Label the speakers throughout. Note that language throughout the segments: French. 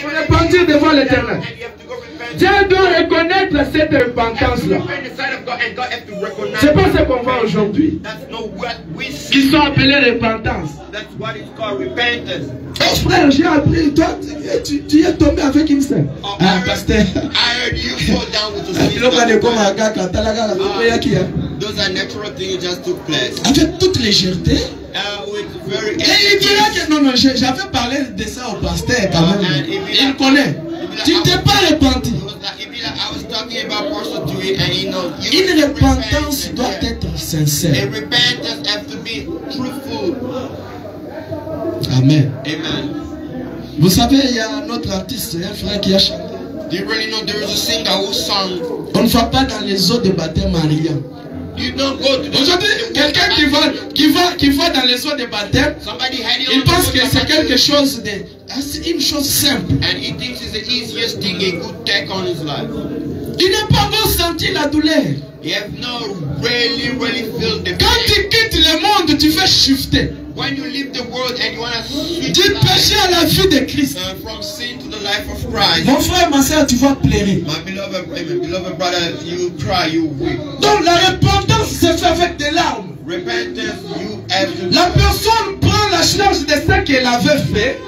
Speaker 1: faut repentir devant l'éternel. Dieu doit reconnaître cette repentance-là. C'est pas ce qu'on voit aujourd'hui. Qui sont appelés repentance. Oh frère, j'ai appris, toi, tu, tu es tombé avec une sœur.
Speaker 2: Oh,
Speaker 1: Ah, pasteur.
Speaker 2: Those are natural things just took place.
Speaker 1: avec toute légèreté et il dirait que non non j'avais parlé de ça au pasteur quand même. Il connaît. Tu t'es pas repenti. Une repentance
Speaker 2: repent,
Speaker 1: doit être sincère. Amen. Vous savez il y a un autre artiste un frère qui a chanté.
Speaker 2: Do you really know there is a singer who sung
Speaker 1: on ne va pas dans les eaux de baptême en aujourd'hui quelqu'un qui va qui va qui va dans les eaux de baptême il pense que c'est quelque chose de ah, c'est une chose simple.
Speaker 2: And he thinks it's the easiest thing he could take on his life.
Speaker 1: il n'est pas bon sentir la douleur. Quand tu quittes le monde, tu fais shifter
Speaker 2: When you leave the world and you want to switch life,
Speaker 1: péché à la vie de Christ.
Speaker 2: uh, from sin to the life of Christ.
Speaker 1: Mon frère, ma soeur, tu vas pleurer.
Speaker 2: My beloved, amen, beloved brother, you cry, you weep.
Speaker 1: Donc la repentance se fait avec des larmes. La personne prend la charge de ce qu'elle avait fait.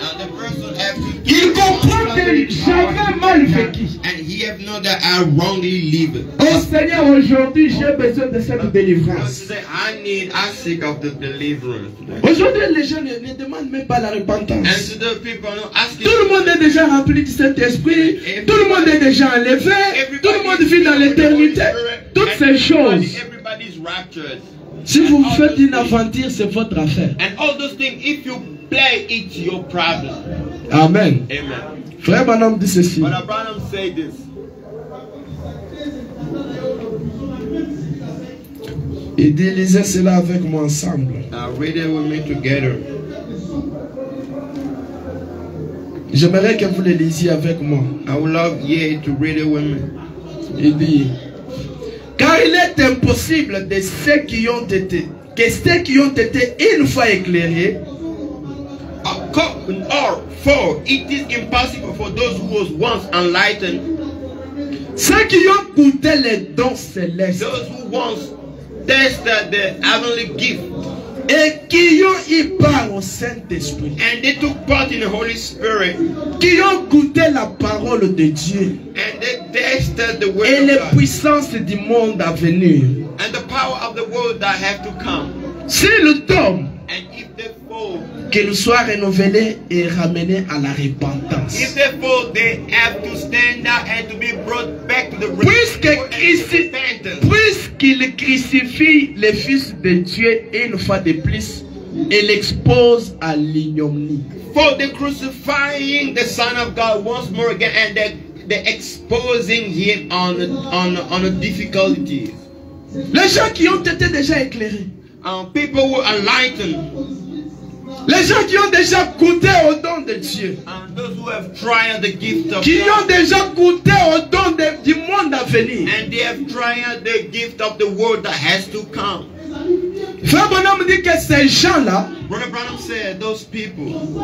Speaker 1: Il comprend que j'avais mal vécu. Oh Seigneur, aujourd'hui j'ai besoin de cette délivrance. Aujourd'hui, les gens ne, ne demandent même pas la repentance. Tout le monde est déjà rempli du Saint-Esprit. Tout le monde est déjà enlevé. Tout le monde vit dans l'éternité. Toutes ces choses. Si vous faites une aventure, c'est votre affaire.
Speaker 2: And all those things, if you play, it's your problem.
Speaker 1: Amen.
Speaker 2: Amen.
Speaker 1: Frère Branham dit ceci.
Speaker 2: Say this.
Speaker 1: Il dit, lisez cela avec moi ensemble.
Speaker 2: Uh, read it with me together.
Speaker 1: J'aimerais que vous le lisiez avec moi.
Speaker 2: I would love to read it with me.
Speaker 1: Il dit, car il est impossible de ceux qui ont été, ceux qui ont été une fois éclairés,
Speaker 2: or. For it is impossible for those who was once enlightened,
Speaker 1: ceux qui ont goûté les dons célestes.
Speaker 2: Those who once tasted the heavenly gift,
Speaker 1: et qui ont eu part au Saint-Esprit,
Speaker 2: and they took part in the Holy Spirit,
Speaker 1: qui ont goûté la parole de Dieu
Speaker 2: and they tasted the word
Speaker 1: et les puissances du monde à venir.
Speaker 2: and the power of the world that have to come.
Speaker 1: S'ils tombent,
Speaker 2: And if they fall,
Speaker 1: qu'ils soient renouvelés et ramenés à la repentance. puisqu'il crucifie le Fils de Dieu une fois de plus et l'expose à l'ignominie.
Speaker 2: For the crucifying the Son of God once more again, and exposing him on.
Speaker 1: Les gens qui ont été déjà éclairés,
Speaker 2: Um, people were enlightened,
Speaker 1: les gens qui ont déjà goûté au don de Dieu,
Speaker 2: and those who have tried the gift of
Speaker 1: qui ont déjà goûté au don de- du monde à venir.
Speaker 2: and they have tried the gift of the world that has to come.
Speaker 1: Frère Bonhomme dit que ces gens-là,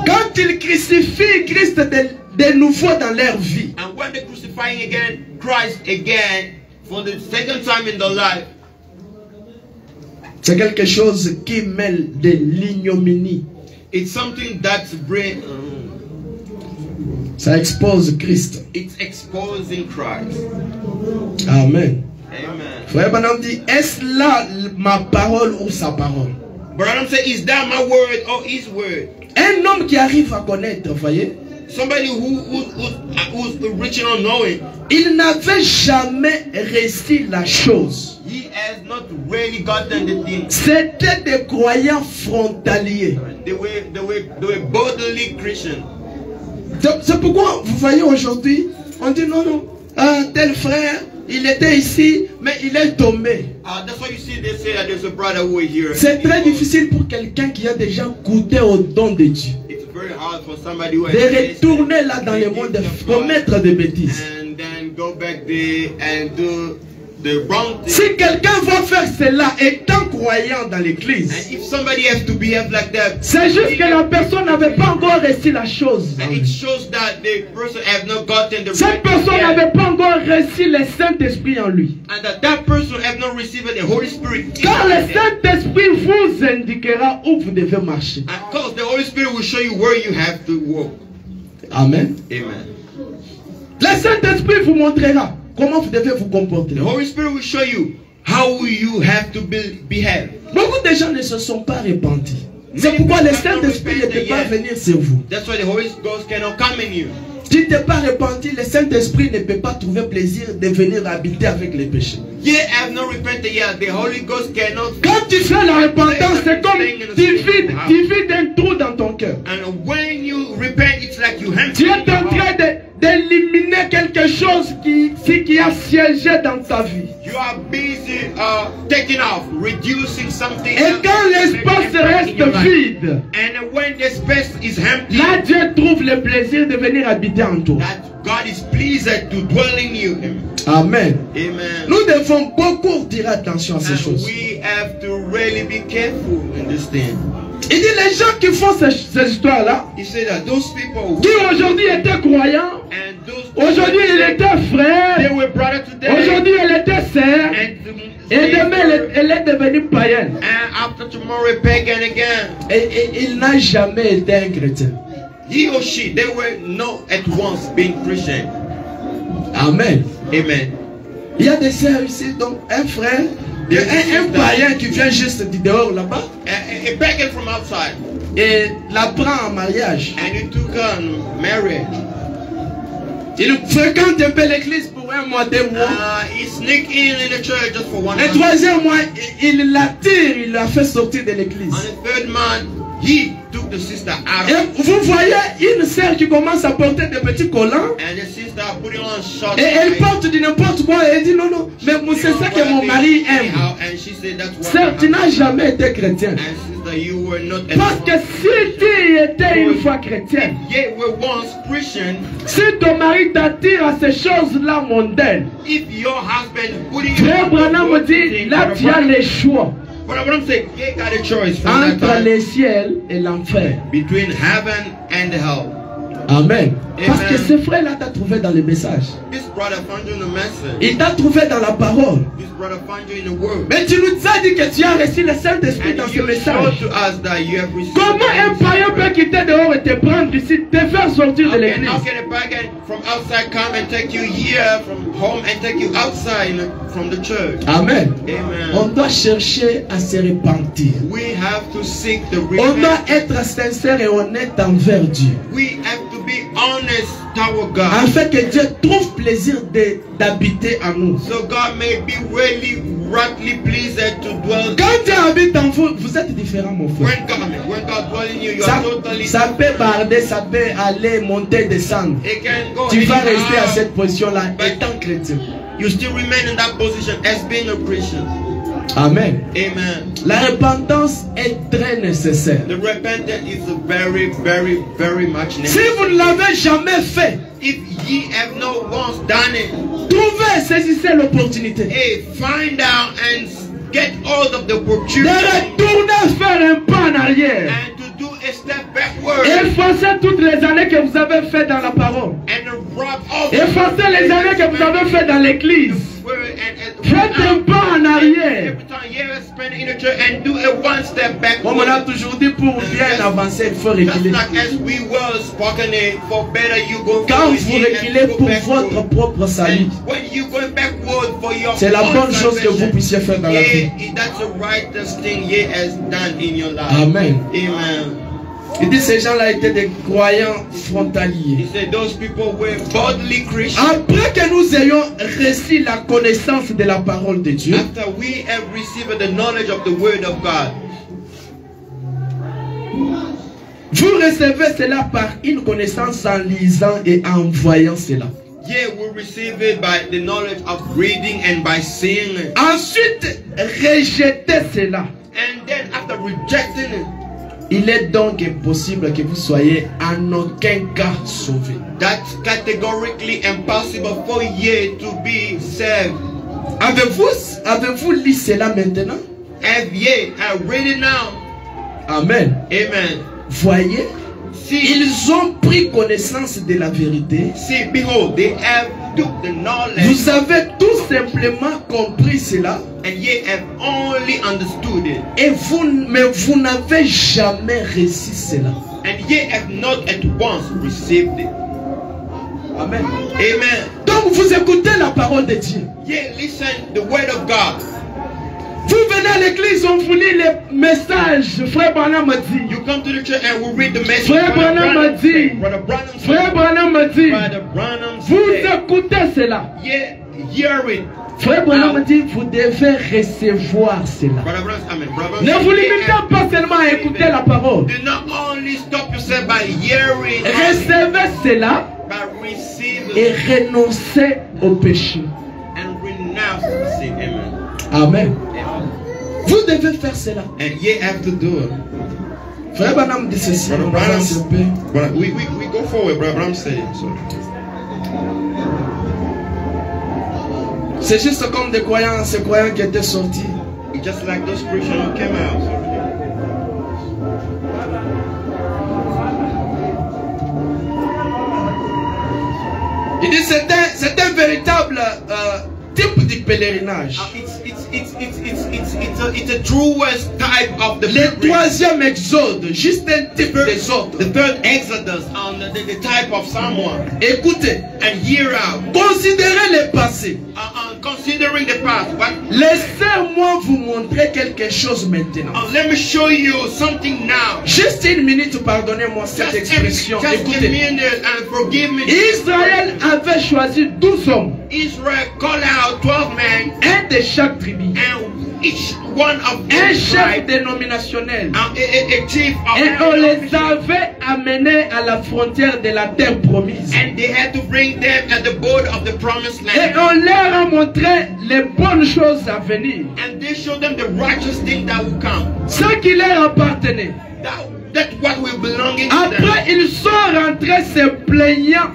Speaker 1: quand ils crucifient Christ de, de nouveau dans leur vie,
Speaker 2: and when they're crucifying again Christ again for the second time in their life,
Speaker 1: c'est quelque chose qui mêle de l'ignominie.
Speaker 2: It's something that's bring,
Speaker 1: Ça expose Christ.
Speaker 2: it's exposing Christ.
Speaker 1: Amen.
Speaker 2: Amen.
Speaker 1: Frère Branham dit, est-ce là ma parole ou sa parole
Speaker 2: Branham said, Is that my word or his word?
Speaker 1: Un homme qui arrive à connaître, voyez,
Speaker 2: Somebody who, who, who's, who's rich and knowing,
Speaker 1: il n'avait jamais réussi la chose.
Speaker 2: he has not really gotten the thing.
Speaker 1: C'était des croyants frontaliers.
Speaker 2: They were, they were, they were boldly Christian.
Speaker 1: C'est pourquoi, vous voyez aujourd'hui, on dit non, non, ah, tel frère, il était ici, mais il est tombé.
Speaker 2: That's why you see they say that there's a brother who is here.
Speaker 1: C'est très difficile pour quelqu'un qui a déjà goûté au don de Dieu
Speaker 2: It's very hard for somebody who has
Speaker 1: de retourner là dans le monde commettre des bêtises.
Speaker 2: and then go back there and do the wrong thing.
Speaker 1: Si quelqu'un va faire cela étant croyant dans l'église,
Speaker 2: if somebody has to behave like that,
Speaker 1: c'est juste que la personne n'avait pas encore reçu la chose.
Speaker 2: and it shows that the person have not gotten the
Speaker 1: Cette personne n'avait pas encore reçu le Saint-Esprit en lui.
Speaker 2: and that that person have not received the Holy Spirit. in
Speaker 1: Car le. Saint-Esprit vous indiquera où vous devez marcher.
Speaker 2: And because the Holy Spirit will show you where you have to walk.
Speaker 1: Amen.
Speaker 2: Amen.
Speaker 1: Le Saint-Esprit vous montrera comment vous devez vous comporter?
Speaker 2: The Holy Spirit will show you how you have to be, behave.
Speaker 1: Beaucoup de gens ne se sont pas repentis. C'est pourquoi le Saint-Esprit ne peut pas venir sur vous.
Speaker 2: That's why the Holy Ghost cannot come in you.
Speaker 1: Si tu n'es pas repenti, le Saint-Esprit ne peut pas trouver plaisir de venir habiter avec les péchés.
Speaker 2: Ye have not repented yet. The Holy Ghost cannot.
Speaker 1: Quand tu fais la repentance, c'est comme tu vides, tu vides un trou dans ton cœur.
Speaker 2: And when you repent, it's like you empty
Speaker 1: Tu es en train de- d'éliminer quelque chose qui, qui a siégé dans ta vie.
Speaker 2: You are busy uh, taking off, reducing something.
Speaker 1: Et quand l'espace reste vide,
Speaker 2: And when the space is empty,
Speaker 1: là Dieu trouve le plaisir de venir habiter en toi.
Speaker 2: that God is pleased to dwell in you.
Speaker 1: Amen.
Speaker 2: Amen.
Speaker 1: Nous devons beaucoup dire attention à ces
Speaker 2: And
Speaker 1: choses.
Speaker 2: we have to really be careful in this thing.
Speaker 1: Il dit les gens qui font ces, ces histoires-là, qui aujourd'hui étaient croyants, aujourd'hui il était
Speaker 2: they
Speaker 1: frère,
Speaker 2: were brother today,
Speaker 1: aujourd'hui elle était sœur,
Speaker 2: and,
Speaker 1: et demain elle, est- devenue païenne.
Speaker 2: and after tomorrow pagan again.
Speaker 1: Et, et il n'a jamais été un chrétien.
Speaker 2: He or she, they were not at once being Christian.
Speaker 1: Amen.
Speaker 2: Amen.
Speaker 1: Il y a des sœurs ici, donc un frère, un, un païen qui vient juste du dehors là-bas
Speaker 2: A, a- from outside,
Speaker 1: et la prend en mariage.
Speaker 2: and he took on marriage.
Speaker 1: Il fréquente un peu l'église pour un mois, deux mois.
Speaker 2: Uh, he sneaked in in the church just for one month.
Speaker 1: troisième mois, il l'attire, il l'a fait sortir de l'église.
Speaker 2: the third month, he
Speaker 1: Et vous voyez une sœur qui commence à porter des petits collants. Et elle porte du n'importe quoi et elle dit non, non, mais c'est ça que mon mari aime. Sœur, tu n'as jamais été chrétienne. Parce que si tu étais une fois chrétienne, si ton mari t'attire à ces choses-là mondaines, Frère Branham dit, là tu as le choix
Speaker 2: But what I'm saying, you got a choice from
Speaker 1: entre le ciel et l'enfer.
Speaker 2: between heaven and hell.
Speaker 1: Amen. Parce que ce frère-là t'a trouvé dans le message.
Speaker 2: This brother found you in the message.
Speaker 1: Il t'a trouvé dans la parole.
Speaker 2: This brother found you in the word.
Speaker 1: Mais tu nous as dit que tu as reçu le Saint-Esprit dans ce message. Comment un païen peut quitter dehors et te prendre ici, te faire sortir de l'église?
Speaker 2: how can a pagan from outside come and take you here from home and take you outside from the church?
Speaker 1: Amen. On doit chercher à se repentir.
Speaker 2: We have to seek the
Speaker 1: On doit être sincère et honnête envers Dieu.
Speaker 2: We have to be honest toward God.
Speaker 1: Afin que Dieu trouve plaisir d'habiter en nous.
Speaker 2: So God may be really rightly pleased to dwell.
Speaker 1: Quand Dieu habite en vous, vous êtes différent, mon frère.
Speaker 2: When God, when God dwell in you, you
Speaker 1: Ça,
Speaker 2: are totally.
Speaker 1: ça peut barder, ça peut aller, monter, descendre.
Speaker 2: It can go.
Speaker 1: Tu vas rester à cette position-là étant chrétien.
Speaker 2: You still remain in that position as being a Christian.
Speaker 1: Amen.
Speaker 2: Amen.
Speaker 1: La repentance est très nécessaire.
Speaker 2: The repentance is very, very, very much
Speaker 1: Si
Speaker 2: necessary.
Speaker 1: vous ne l'avez jamais fait,
Speaker 2: If ye have not once done it,
Speaker 1: trouvez, saisissez l'opportunité.
Speaker 2: hey, find out and get hold of the
Speaker 1: De
Speaker 2: opportunity
Speaker 1: retourner faire un pas en arrière.
Speaker 2: and to do a step backward
Speaker 1: Effacez toutes les années que vous avez fait dans la parole. Effacez les années que vous avez fait dans l'église. Faites un pas en arrière. Comme on a toujours dit, pour bien avancer, il faut reculer. Quand vous reculez pour votre propre salut, c'est la bonne chose que vous puissiez faire dans la vie. Amen.
Speaker 2: Amen.
Speaker 1: Il dit ces gens-là étaient des croyants frontaliers. Après que nous ayons reçu la connaissance de la parole de Dieu,
Speaker 2: After we have received the knowledge of the word of God,
Speaker 1: vous recevez cela par une connaissance en lisant et en voyant cela.
Speaker 2: yeah, we receive it by the knowledge of reading and by seeing it.
Speaker 1: Ensuite, rejetez cela.
Speaker 2: And then after rejecting it,
Speaker 1: Il est donc impossible que vous soyez en aucun cas sauvés.
Speaker 2: that's categorically impossible for you to be saved.
Speaker 1: Avez-vous avez-vous lu cela maintenant?
Speaker 2: Have I read it now.
Speaker 1: Amen.
Speaker 2: Amen.
Speaker 1: Voyez,
Speaker 2: See,
Speaker 1: ils ont pris connaissance de la vérité.
Speaker 2: see, behold, they have
Speaker 1: Vous avez tout simplement compris cela.
Speaker 2: and ye have only understood it.
Speaker 1: Et vous, mais vous n'avez jamais reçu cela.
Speaker 2: And ye have not at once received it.
Speaker 1: Amen.
Speaker 2: Amen.
Speaker 1: Donc vous écoutez la parole de Dieu.
Speaker 2: Ye listen the word of God.
Speaker 1: Vous venez à l'église, on vous lit les messages. Frère Branham a dit.
Speaker 2: You come to the church and we read the message.
Speaker 1: Frère Branham
Speaker 2: Branham
Speaker 1: a dit. Frère Branham a dit. Vous écoutez cela.
Speaker 2: ye hear it.
Speaker 1: Frère Branham a dit, vous devez recevoir cela. Ne vous limitez pas seulement à écouter la parole.
Speaker 2: Do not only stop yourself by hearing,
Speaker 1: Recevez cela et renoncez au péché.
Speaker 2: Amen.
Speaker 1: Amen. Vous devez faire cela.
Speaker 2: And ye have to do it.
Speaker 1: Frère Branham dit ceci.
Speaker 2: Brother Branham, we, we, we go forward, Brother Branham said.
Speaker 1: C'est juste comme des croyants, ces croyants qui étaient sortis.
Speaker 2: It's just like those Christians who came out.
Speaker 1: Il dit c'est un, c'est un véritable euh, type de pèlerinage. Le troisième exode, juste un type des autres.
Speaker 2: The third Exodus on the, the, the type of someone.
Speaker 1: Écoutez,
Speaker 2: And hear out.
Speaker 1: considérez le passé.
Speaker 2: Uh, uh, considering the past,
Speaker 1: Laissez-moi vous montrer quelque chose maintenant.
Speaker 2: uh, let me show you something now.
Speaker 1: Juste une minute, pardonnez-moi cette expression.
Speaker 2: just
Speaker 1: Écoutez,
Speaker 2: minute and forgive me.
Speaker 1: Israël avait choisi 12 hommes,
Speaker 2: Israel called out 12 men,
Speaker 1: un de chaque tribu,
Speaker 2: and each one of
Speaker 1: un chef dénominationnel. Et on les avait amenés à la frontière de la terre promise.
Speaker 2: And they had to bring them at the border of the promised
Speaker 1: Et on leur a montré les bonnes choses à venir.
Speaker 2: And they showed them the righteous thing that will come.
Speaker 1: Ce qui leur appartenait.
Speaker 2: That, what will to
Speaker 1: Après,
Speaker 2: them.
Speaker 1: ils sont rentrés se plaignant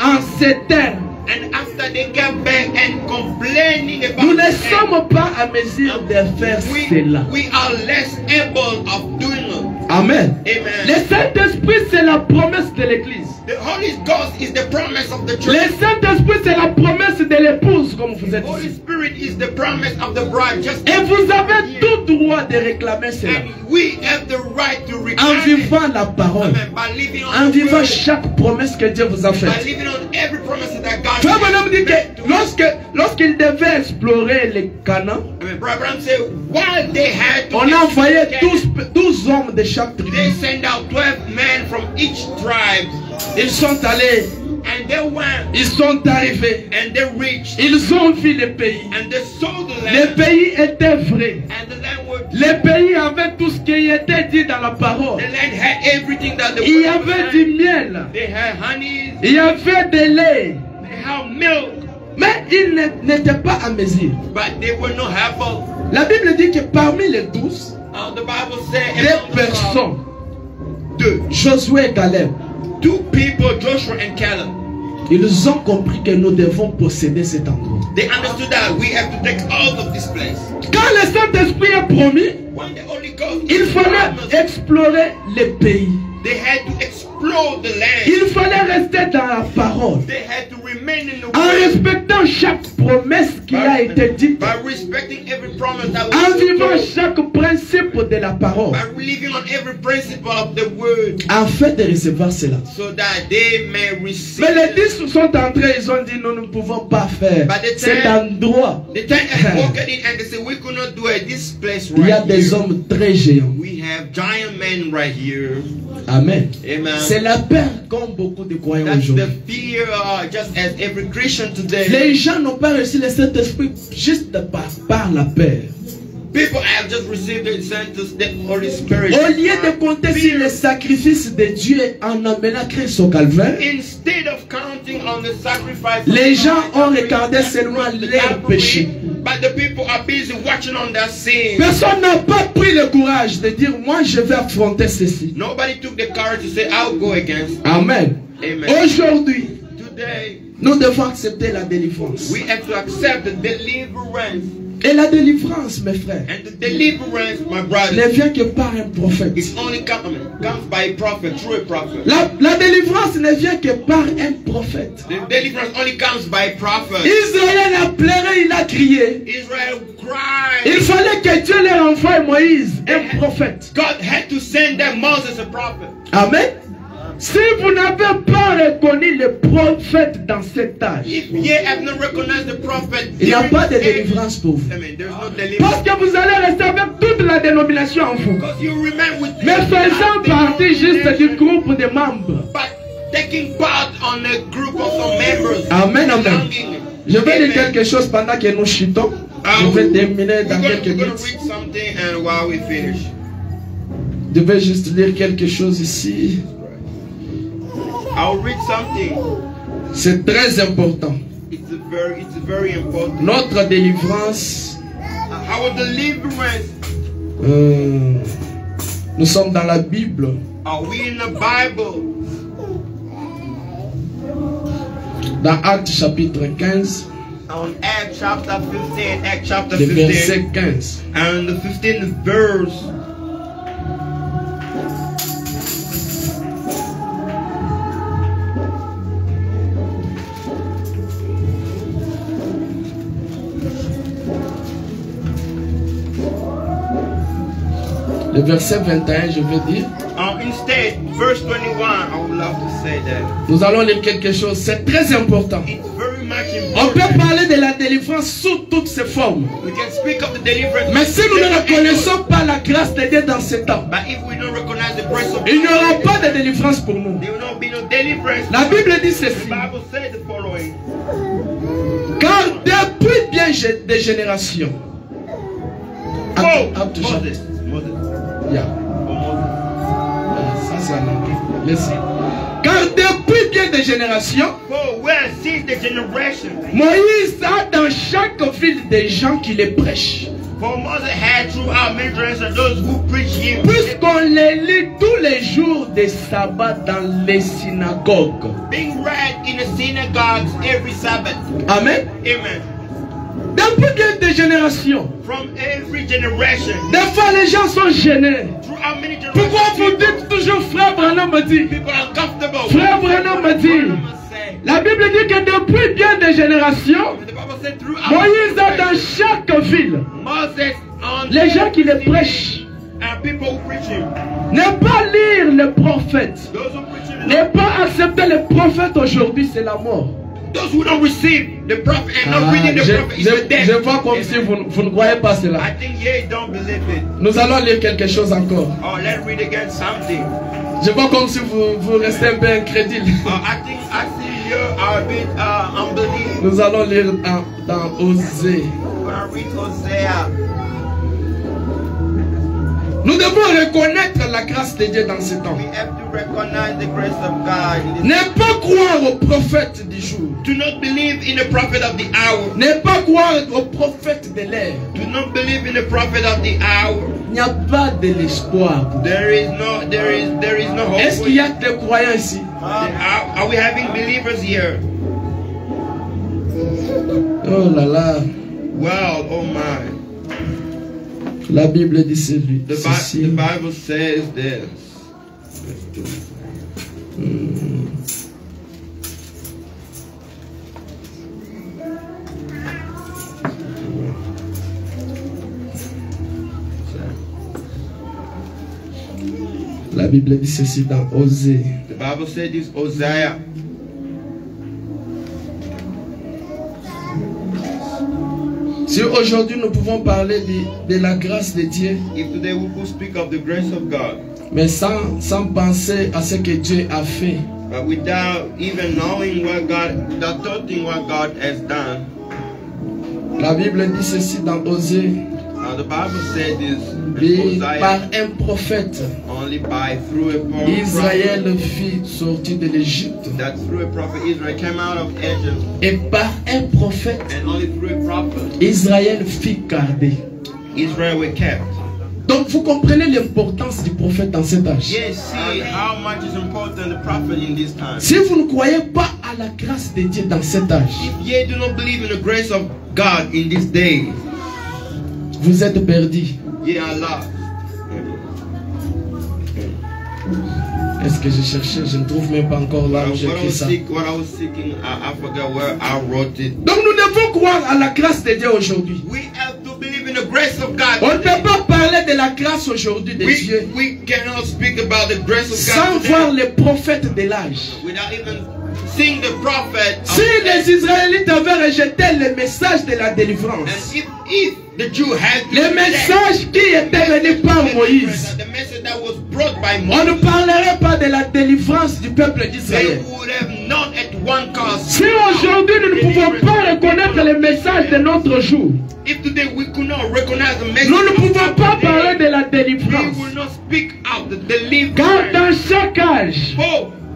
Speaker 1: en ces termes.
Speaker 2: And after they came back and complaining about
Speaker 1: Nous ne sommes pas à mesure de faire
Speaker 2: we,
Speaker 1: cela.
Speaker 2: we are less able of doing it.
Speaker 1: Amen.
Speaker 2: Amen.
Speaker 1: Le Saint-Esprit, c'est la promesse de l'Église.
Speaker 2: The Holy Ghost is the promise of the
Speaker 1: Le
Speaker 2: church.
Speaker 1: Saint-Esprit, c'est la promesse de l'épouse, comme vous êtes
Speaker 2: Holy
Speaker 1: ici.
Speaker 2: Spirit is the promise of the bride. Just
Speaker 1: Et vous avez tout droit de réclamer cela.
Speaker 2: and we have the right to
Speaker 1: En vivant la parole.
Speaker 2: Amen. By living on
Speaker 1: En
Speaker 2: the
Speaker 1: vivant chaque promesse que Dieu vous a faite.
Speaker 2: God
Speaker 1: Frère Branham dit que lorsque, lorsqu'il devait explorer les Canaan, on a envoyé
Speaker 2: explore
Speaker 1: 12, 12 hommes de chaque tribu.
Speaker 2: They send out 12 men from each tribe.
Speaker 1: Ils sont allés,
Speaker 2: And they went
Speaker 1: ils sont arrivés,
Speaker 2: and they reached
Speaker 1: ils ont vu le pays.
Speaker 2: and they saw the
Speaker 1: Le
Speaker 2: land.
Speaker 1: pays était vrai.
Speaker 2: And the land were
Speaker 1: Le pays avait tout ce qui était dit dans la parole.
Speaker 2: the land had everything that the
Speaker 1: Il y avait du miel,
Speaker 2: They had honey,
Speaker 1: il y avait de lait,
Speaker 2: had milk,
Speaker 1: mais ils n'étaient pas à mesure.
Speaker 2: but they were not able.
Speaker 1: La Bible dit que parmi les douze,
Speaker 2: Uh, the Bible said
Speaker 1: deux personnes, Josué et Caleb,
Speaker 2: two people, Joshua and Caleb,
Speaker 1: ils ont compris que nous devons posséder cet endroit.
Speaker 2: they understood that we have to take out of this place.
Speaker 1: Quand le Saint-Esprit est promis,
Speaker 2: When the Holy Ghost
Speaker 1: il fallait explorer le pays.
Speaker 2: they had to explore the land.
Speaker 1: Il fallait rester dans la parole.
Speaker 2: They had to remain in the
Speaker 1: En respectant chaque promesse qui a été dite. En vivant chaque principe de la parole.
Speaker 2: by living on every principle of the word
Speaker 1: Afin de recevoir cela.
Speaker 2: so that they may receive
Speaker 1: Mais les dix sont entrés, ils ont dit nous ne pouvons pas faire cet endroit. Il y a des hommes très géants. Amen.
Speaker 2: amen
Speaker 1: C'est la peur comme beaucoup de croyants
Speaker 2: that's the
Speaker 1: aujourd'hui.
Speaker 2: fear uh, just as every Christian today
Speaker 1: Les gens n'ont pas reçu le Saint-Esprit juste par, par la peur.
Speaker 2: people have just received the Holy Spirit
Speaker 1: Au lieu de compter sur le sacrifice de Dieu en amenant Christ au calvaire,
Speaker 2: Instead of counting on the sacrifice,
Speaker 1: Les gens ont regardé seulement
Speaker 2: Calvary,
Speaker 1: péchés.
Speaker 2: But the people are busy watching on their sin.
Speaker 1: personne n'a pas pris le courage de dire moi je vais affronter ceci.
Speaker 2: Nobody took the courage to say, I'll go against.
Speaker 1: Amen.
Speaker 2: Amen.
Speaker 1: Aujourd'hui,
Speaker 2: Today,
Speaker 1: Nous devons accepter la délivrance.
Speaker 2: We have to accept the deliverance.
Speaker 1: Et la délivrance, mes frères,
Speaker 2: And the deliverance, my
Speaker 1: ne
Speaker 2: brother,
Speaker 1: vient que par un prophète.
Speaker 2: is only coming, comes by a prophet, through a prophet.
Speaker 1: La, la délivrance ne vient que par un prophète.
Speaker 2: The deliverance only comes by a prophet.
Speaker 1: Israël a pleuré, il a crié.
Speaker 2: Israel
Speaker 1: Il
Speaker 2: cried.
Speaker 1: fallait que Dieu leur envoie Moïse, un prophète.
Speaker 2: God had to send them Moses, a prophet.
Speaker 1: Amen. Si vous n'avez pas reconnu le prophète dans cet âge, il n'y a pas de
Speaker 2: this age,
Speaker 1: délivrance pour vous. Parce que vous allez rester avec toute la dénomination en vous. Mais faisant partie juste du groupe de membres.
Speaker 2: But taking part on a group of some members.
Speaker 1: Amen, amen. Je vais lire
Speaker 2: Amen.
Speaker 1: quelque chose pendant que nous chutons. Je vais
Speaker 2: we-
Speaker 1: terminer dans quelques minutes.
Speaker 2: finish.
Speaker 1: Je vais juste lire quelque chose ici.
Speaker 2: I'll read something.
Speaker 1: C'est très important.
Speaker 2: It's very it's very important.
Speaker 1: Notre délivrance,
Speaker 2: Our deliverance.
Speaker 1: euh, nous sommes dans la Bible.
Speaker 2: Are we in the Bible?
Speaker 1: Dans Actes chapitre 15,
Speaker 2: On Acts chapter 15, Acts chapter
Speaker 1: le
Speaker 2: 15,
Speaker 1: verset 15.
Speaker 2: and the 15th verse.
Speaker 1: Le verset 21, je vais dire.
Speaker 2: Uh, instead, verse 21, I would love to say that.
Speaker 1: Nous allons lire quelque chose. C'est très important.
Speaker 2: It's very much
Speaker 1: On peut parler de la délivrance sous toutes ses formes.
Speaker 2: We can speak of the deliverance.
Speaker 1: Mais si nous ne reconnaissons pas la grâce de Dieu dans ce temps,
Speaker 2: But if we don't recognize the grace of
Speaker 1: il n'y aura pas de délivrance pour nous.
Speaker 2: there will not be no deliverance.
Speaker 1: La Bible dit
Speaker 2: The
Speaker 1: ceci.
Speaker 2: Bible says the following.
Speaker 1: Car depuis bien des générations.
Speaker 2: Oh, Moses. Moses.
Speaker 1: Yeah.
Speaker 2: Oh.
Speaker 1: Ah, Ça c'est en. Listen. Car depuis bien des générations,
Speaker 2: the generation,
Speaker 1: Moïse a dans chaque ville des gens qui les prêchent.
Speaker 2: him,
Speaker 1: Puisqu'on les lit tous les jours des sabbats dans les synagogues.
Speaker 2: being read in the synagogues every Sabbath.
Speaker 1: Amen.
Speaker 2: Amen.
Speaker 1: Depuis bien des générations,
Speaker 2: From every generation,
Speaker 1: des fois les gens sont gênés. Pourquoi vous dites toujours frère Branham me dit? Frère Branham me dit La Bible dit que depuis bien des générations, Moïse a dans chaque ville les gens qui les prêchent. Ne pas lire le prophète.
Speaker 2: Those who preach him,
Speaker 1: Ne pas accepter le prophète aujourd'hui, c'est la mort.
Speaker 2: Those who don't receive the prophet and not
Speaker 1: Ah,
Speaker 2: reading the
Speaker 1: je,
Speaker 2: prophet is
Speaker 1: je-
Speaker 2: the
Speaker 1: je vois comme si vous, vous ne croyez pas
Speaker 2: I
Speaker 1: cela.
Speaker 2: think yeah, don't believe it.
Speaker 1: Nous allons lire quelque chose encore.
Speaker 2: Oh, let's read again something.
Speaker 1: Je vois comme si vous, vous restez un peu incrédule.
Speaker 2: I think I see you are a bit uh.
Speaker 1: Nous allons lire dans, dans Osée.
Speaker 2: Read Hosea.
Speaker 1: Nous devons reconnaître la grâce de Dieu dans ce temps. Ne pas croire au prophète du jour.
Speaker 2: Do not believe in the prophet of the hour.
Speaker 1: Ne pas croire au prophète de l'ère.
Speaker 2: Do not believe in the prophet of the hour.
Speaker 1: Il n'y a pas de l'espoir.
Speaker 2: There is no, there is, there is no hope.
Speaker 1: Est-ce qu'il y a des croyants ici?
Speaker 2: Are, are we having believers here?
Speaker 1: Oh là là.
Speaker 2: Well, oh my.
Speaker 1: La Bible dit celui.
Speaker 2: The,
Speaker 1: ceci.
Speaker 2: the Bible says this.
Speaker 1: La Bible dit ceci dans Osée.
Speaker 2: The Bible said this Hosea.
Speaker 1: Si aujourd'hui nous pouvons parler de, de la grâce de Dieu,
Speaker 2: If today we could speak of the grace of God,
Speaker 1: mais sans, sans penser à ce que Dieu a fait,
Speaker 2: but without even knowing what God, without doubting what God has done,
Speaker 1: la Bible dit ceci dans Osée.
Speaker 2: The Bible said this
Speaker 1: par un prophète,
Speaker 2: only by through a prophet,
Speaker 1: Israël fit sortir de l'Égypte.
Speaker 2: that through a prophet Israel came out of Egypt,
Speaker 1: Et par un prophète,
Speaker 2: and only through a prophet
Speaker 1: Israël fit garder.
Speaker 2: Israel were kept.
Speaker 1: Donc vous comprenez l'importance du prophète dans cet âge.
Speaker 2: Yes, see how much is important the prophet in this time.
Speaker 1: Si vous ne croyez pas à la grâce de Dieu dans cet âge,
Speaker 2: If ye do not believe in the grace of God in this day,
Speaker 1: vous êtes perdu.
Speaker 2: ye are lost.
Speaker 1: Est-ce que je cherchais? Je ne trouve même pas encore là où
Speaker 2: was,
Speaker 1: ça. Donc nous devons croire à la grâce de Dieu aujourd'hui.
Speaker 2: We have to believe in the grace of God.
Speaker 1: On ne peut pas parler de la grâce aujourd'hui de
Speaker 2: We,
Speaker 1: Dieu
Speaker 2: we cannot speak about the grace of
Speaker 1: sans
Speaker 2: God
Speaker 1: voir les prophètes de l'âge.
Speaker 2: without even seeing the prophet. of
Speaker 1: Si les Israélites avaient rejeté le message de la
Speaker 2: and
Speaker 1: délivrance,
Speaker 2: if, if
Speaker 1: le message qui était venu par Moïse, on ne parlerait pas de la délivrance du peuple d'Israël. Si aujourd'hui nous ne pouvons pas reconnaître le message de notre jour,
Speaker 2: If today we could not recognize the message,
Speaker 1: nous ne pouvons pas parler de la
Speaker 2: we
Speaker 1: délivrance.
Speaker 2: will not speak out the
Speaker 1: Car dans chaque âge,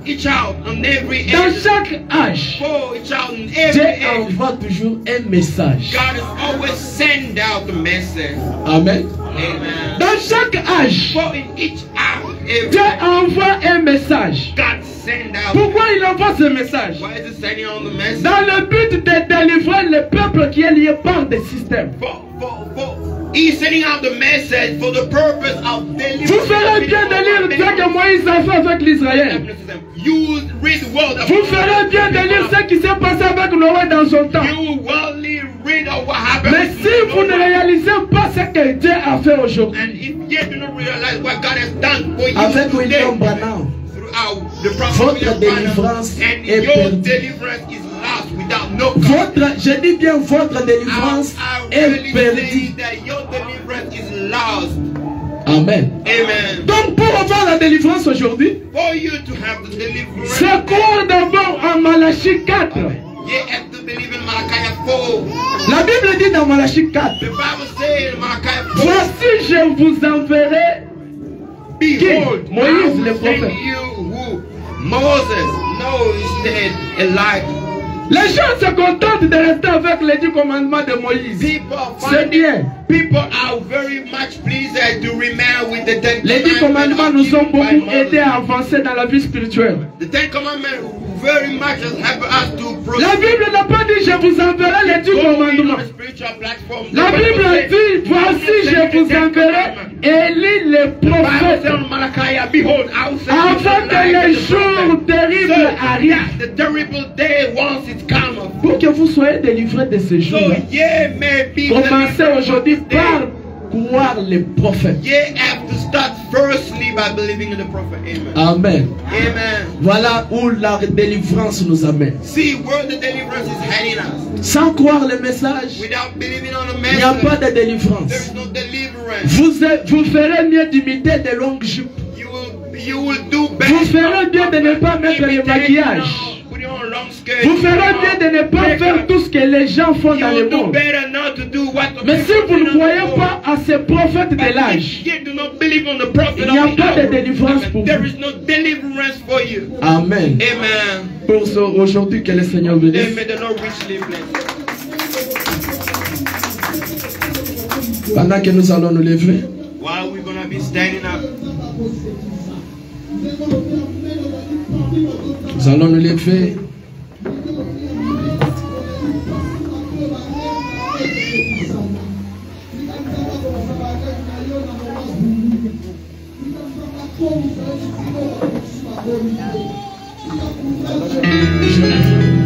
Speaker 2: each child on every
Speaker 1: dans chaque âge,
Speaker 2: For each child on
Speaker 1: Dieu
Speaker 2: age.
Speaker 1: envoie toujours un message.
Speaker 2: God is always send out the message.
Speaker 1: Amen.
Speaker 2: Amen.
Speaker 1: Dans chaque âge,
Speaker 2: For in each hour, every
Speaker 1: Dieu envoie un message.
Speaker 2: God send out.
Speaker 1: Pourquoi il envoie ce message?
Speaker 2: Why is it sending on the message?
Speaker 1: Dans le but de délivrer le peuple qui est lié par des systèmes.
Speaker 2: For, for, for, he's sending out the message for the purpose of delivering.
Speaker 1: Vous ferez bien de lire ce que Moïse a fait avec l'Israël.
Speaker 2: You read the word of
Speaker 1: Vous ferez bien de lire ce qui s'est passé avec Noé dans son temps.
Speaker 2: You will only read of what happened.
Speaker 1: Mais si vous ne réalisez pas ce que Dieu a fait aujourd'hui,
Speaker 2: And if you do not realize what God has done for you
Speaker 1: avec William Branham,
Speaker 2: throughout the prophet
Speaker 1: Votre délivrance
Speaker 2: and
Speaker 1: est perdue. Votre, je dis bien votre délivrance est perdue. Amen.
Speaker 2: Amen.
Speaker 1: Donc pour avoir la délivrance aujourd'hui, c'est croire d'abord en Malachie 4.
Speaker 2: you have to believe in Malachi 4.
Speaker 1: La Bible dit dans Malachie 4,
Speaker 2: The Bible says in Malachi 4,
Speaker 1: Voici je vous enverrai Qui? Moïse, le prophète.
Speaker 2: Moses. No, Elijah.
Speaker 1: Les gens se contentent de rester avec les dix commandements de Moïse. C'est bien.
Speaker 2: People are very much pleased to remain with the Ten
Speaker 1: Les dix commandements nous ont beaucoup aidés à avancer dans la vie spirituelle.
Speaker 2: The Ten Commandments very much has helped us to proceed.
Speaker 1: La Bible n'a pas dit je vous enverrai les dix commandements. La Bible dit voici je vous enverrai Élie le prophète avant que les jours terribles arrivent. Pour que vous soyez délivrés de
Speaker 2: may be
Speaker 1: commencez aujourd'hui par croire les prophètes.
Speaker 2: Ye have to start firstly by believing in the prophet. Amen.
Speaker 1: Amen.
Speaker 2: Amen.
Speaker 1: Voilà où la délivrance nous amène.
Speaker 2: See where the deliverance is heading us.
Speaker 1: Sans croire le message,
Speaker 2: Without believing on the
Speaker 1: il n'y a pas
Speaker 2: message,
Speaker 1: de délivrance.
Speaker 2: there is no deliverance.
Speaker 1: Vous, êtes- vous ferez mieux d'imiter des longues jupes.
Speaker 2: You will, you will do better.
Speaker 1: Vous ferez bien de ne pas mettre le maquillage. Vous ferez bien de ne pas faire tout ce que les gens font dans le monde. Mais si vous ne croyez pas à ces prophètes de l'âge, Il n'y a pas de délivrance pour
Speaker 2: there
Speaker 1: vous.
Speaker 2: is no deliverance for you.
Speaker 1: Amen.
Speaker 2: Amen.
Speaker 1: Pour aujourd'hui, que le Seigneur bénisse. Pendant que nous allons nous lever, nous allons nous lever. Je reviens.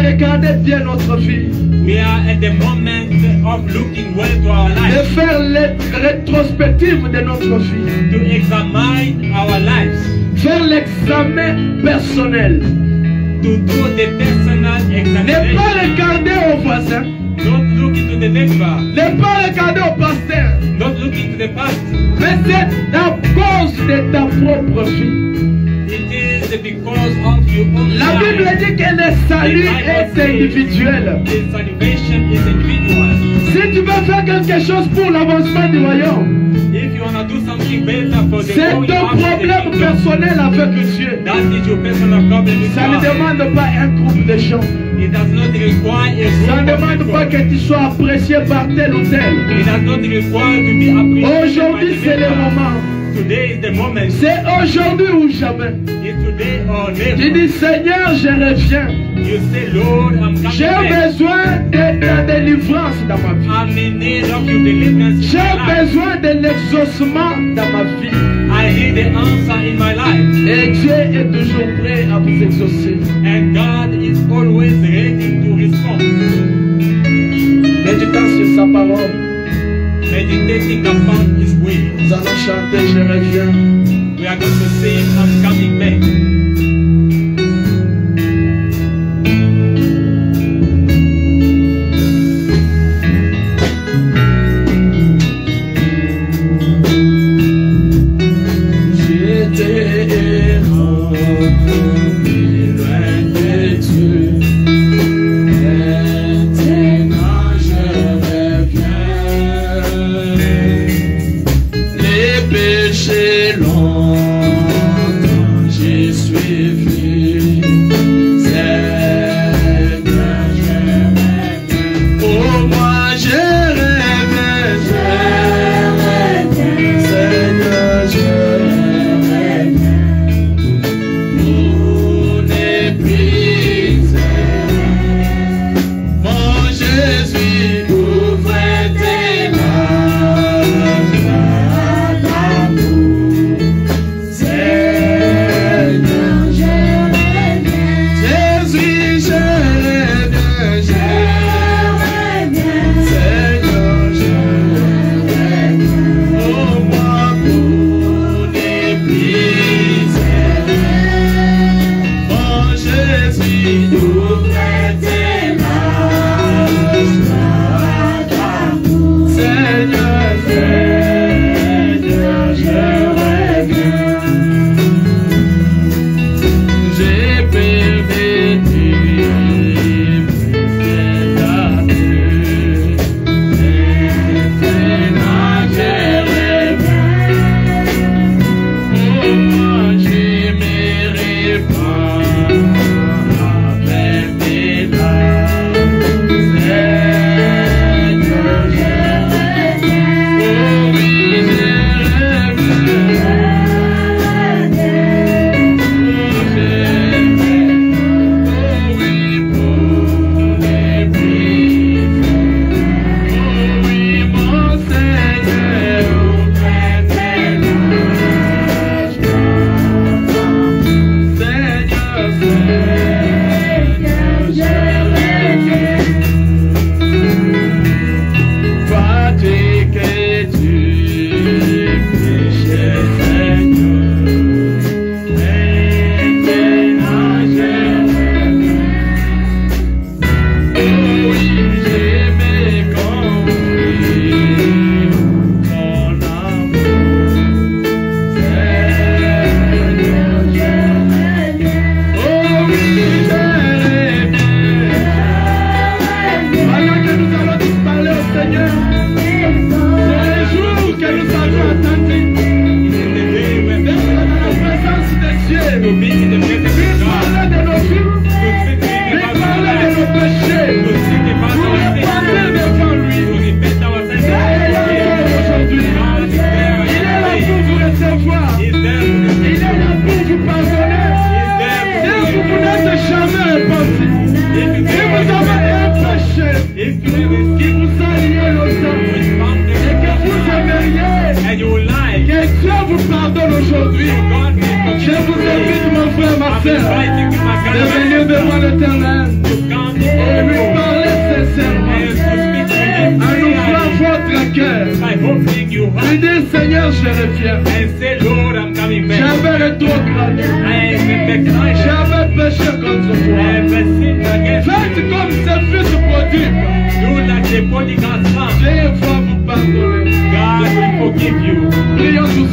Speaker 1: Regarder bien notre vie,
Speaker 3: We are at the moment of looking well to our
Speaker 1: de
Speaker 3: life,
Speaker 1: faire la rétrospective de notre vie,
Speaker 3: to examine our lives,
Speaker 1: faire l'examen personnel.
Speaker 3: to do the personal
Speaker 1: Ne pas
Speaker 3: examination.
Speaker 1: regarder au voisin,
Speaker 3: Don't look into the neighbor,
Speaker 1: ne pas regarder au pasteur,
Speaker 3: don't look into the past.
Speaker 1: mais c'est à cause de ta propre vie. La Bible dit que le salut est individuel. Si tu veux faire quelque chose pour l'avancement du royaume,
Speaker 3: If you want to do something better for the
Speaker 1: c'est ton problème personnel avec Dieu. Ça ne demande pas un groupe de gens.
Speaker 3: It does not require a
Speaker 1: Ça ne demande pas que tu sois apprécié par tel ou tel.
Speaker 3: It does not require to be appreciated
Speaker 1: Aujourd'hui, c'est le moment.
Speaker 3: Today is the moment.
Speaker 1: C'est aujourd'hui ou jamais. Tu dis, Seigneur, je reviens.
Speaker 3: You say, Lord, I'm coming
Speaker 1: J'ai besoin de ta délivrance dans ma vie. J'ai besoin de l'exaucement dans ma vie.
Speaker 3: I need the answer in my life.
Speaker 1: Et Dieu est toujours prêt à vous exaucer.
Speaker 3: And God is always ready to respond.
Speaker 1: Sur sa parole,
Speaker 3: Meditating upon His way.
Speaker 1: nous allons chanter, je reviens.
Speaker 3: We are going to sing, I'm coming back.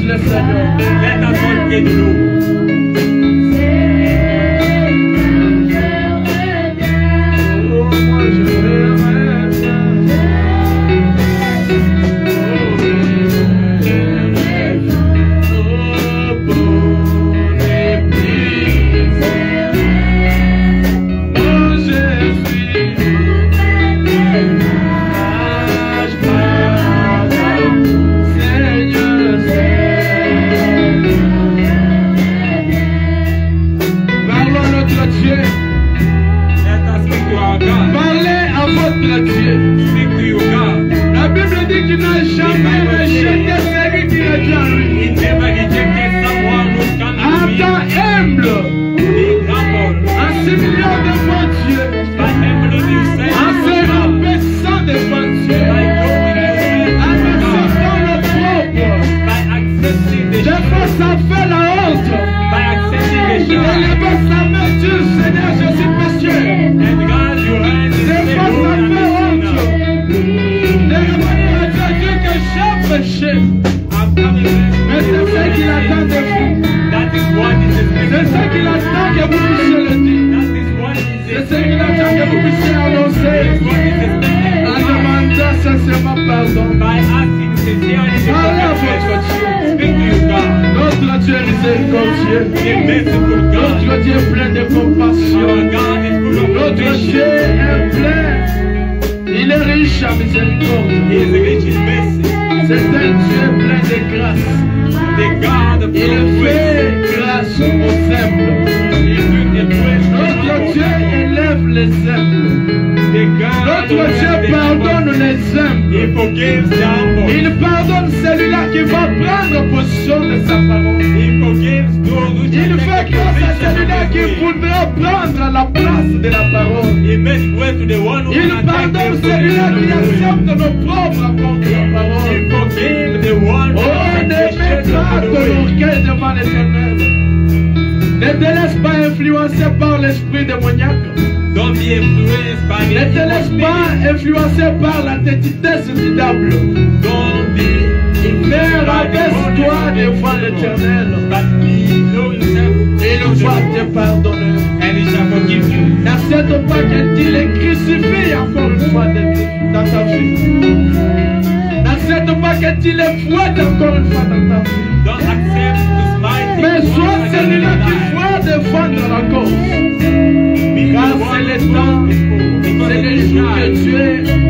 Speaker 3: Let us all
Speaker 1: get through. Notre Dieu élève les simples. Notre Dieu pardonne les simples. Il pardonne celui-là qui va prendre possession de sa parole. Il fait grâce à celui-là qui voudra prendre la place de la parole. Il pardonne celui-là qui accepte nos propres contre la parole. Oh, ne mets pas ton orgueil devant l'éternel. Ne te laisse pas influencer par l'esprit démoniaque. Ne te laisse pas influencer par l'attitude suscitable.
Speaker 3: Don't be
Speaker 1: mais rabaisse-toi devant l'éternel. Et
Speaker 3: le
Speaker 1: va te pardonner. N'accepte pas que tu les crucifies encore une fois dans ta vie. N'accepte pas que tu les fouettes encore une fois dans ta vie. encore. Grâce céleste, céleste,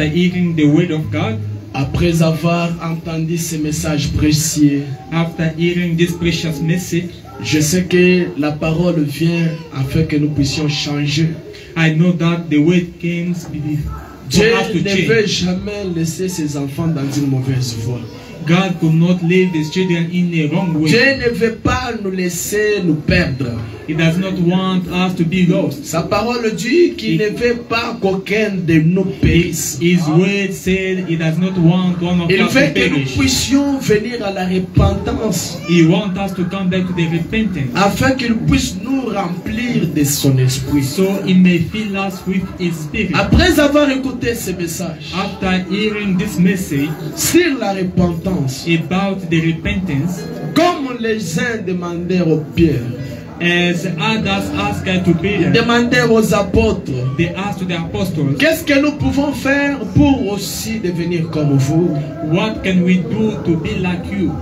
Speaker 3: After hearing the word of God,
Speaker 1: après avoir entendu ce message précieux,
Speaker 3: after hearing this precious message,
Speaker 1: je sais que la parole vient afin que nous puissions changer.
Speaker 3: I know that the word came for
Speaker 1: Dieu ne veut jamais laisser ses enfants dans une mauvaise voie.
Speaker 3: God could not leave his children in a wrong way.
Speaker 1: Dieu ne veut pas nous laisser nous perdre.
Speaker 3: He does not want us to be lost.
Speaker 1: Sa parole dit qu'il ne veut pas qu'aucun de nous périsse.
Speaker 3: His word said he does not want one of
Speaker 1: Il
Speaker 3: us
Speaker 1: veut
Speaker 3: to
Speaker 1: que nous
Speaker 3: perish.
Speaker 1: puissions venir à la repentance
Speaker 3: He wants us to come back to the repentance
Speaker 1: afin qu'il puisse nous remplir de son esprit.
Speaker 3: so he may fill us with his spirit.
Speaker 1: Après avoir écouté ce message
Speaker 3: After hearing this message
Speaker 1: sur la repentance,
Speaker 3: about the repentance,
Speaker 1: comme les uns demandèrent aux pierres, demandèrent aux apôtres,
Speaker 3: they asked the apostles,
Speaker 1: qu'est-ce que nous pouvons faire pour aussi devenir comme vous?
Speaker 3: What can we do to be like you?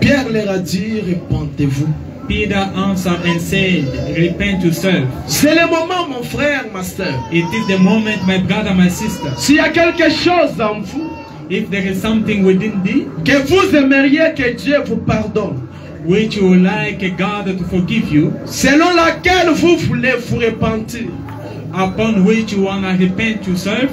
Speaker 1: Pierre leur a dit, répentez-vous.
Speaker 3: Peter answered and said, Repent yourself.
Speaker 1: C'est le moment, mon frère, ma soeur.
Speaker 3: It is the moment, my brother, my sister.
Speaker 1: S'il y a quelque chose en vous
Speaker 3: If there is something within thee
Speaker 1: que vous aimeriez que Dieu vous pardonne,
Speaker 3: which you would like God to forgive you,
Speaker 1: selon laquelle vous voulez vous repentir,
Speaker 3: upon which you want to repent yourself,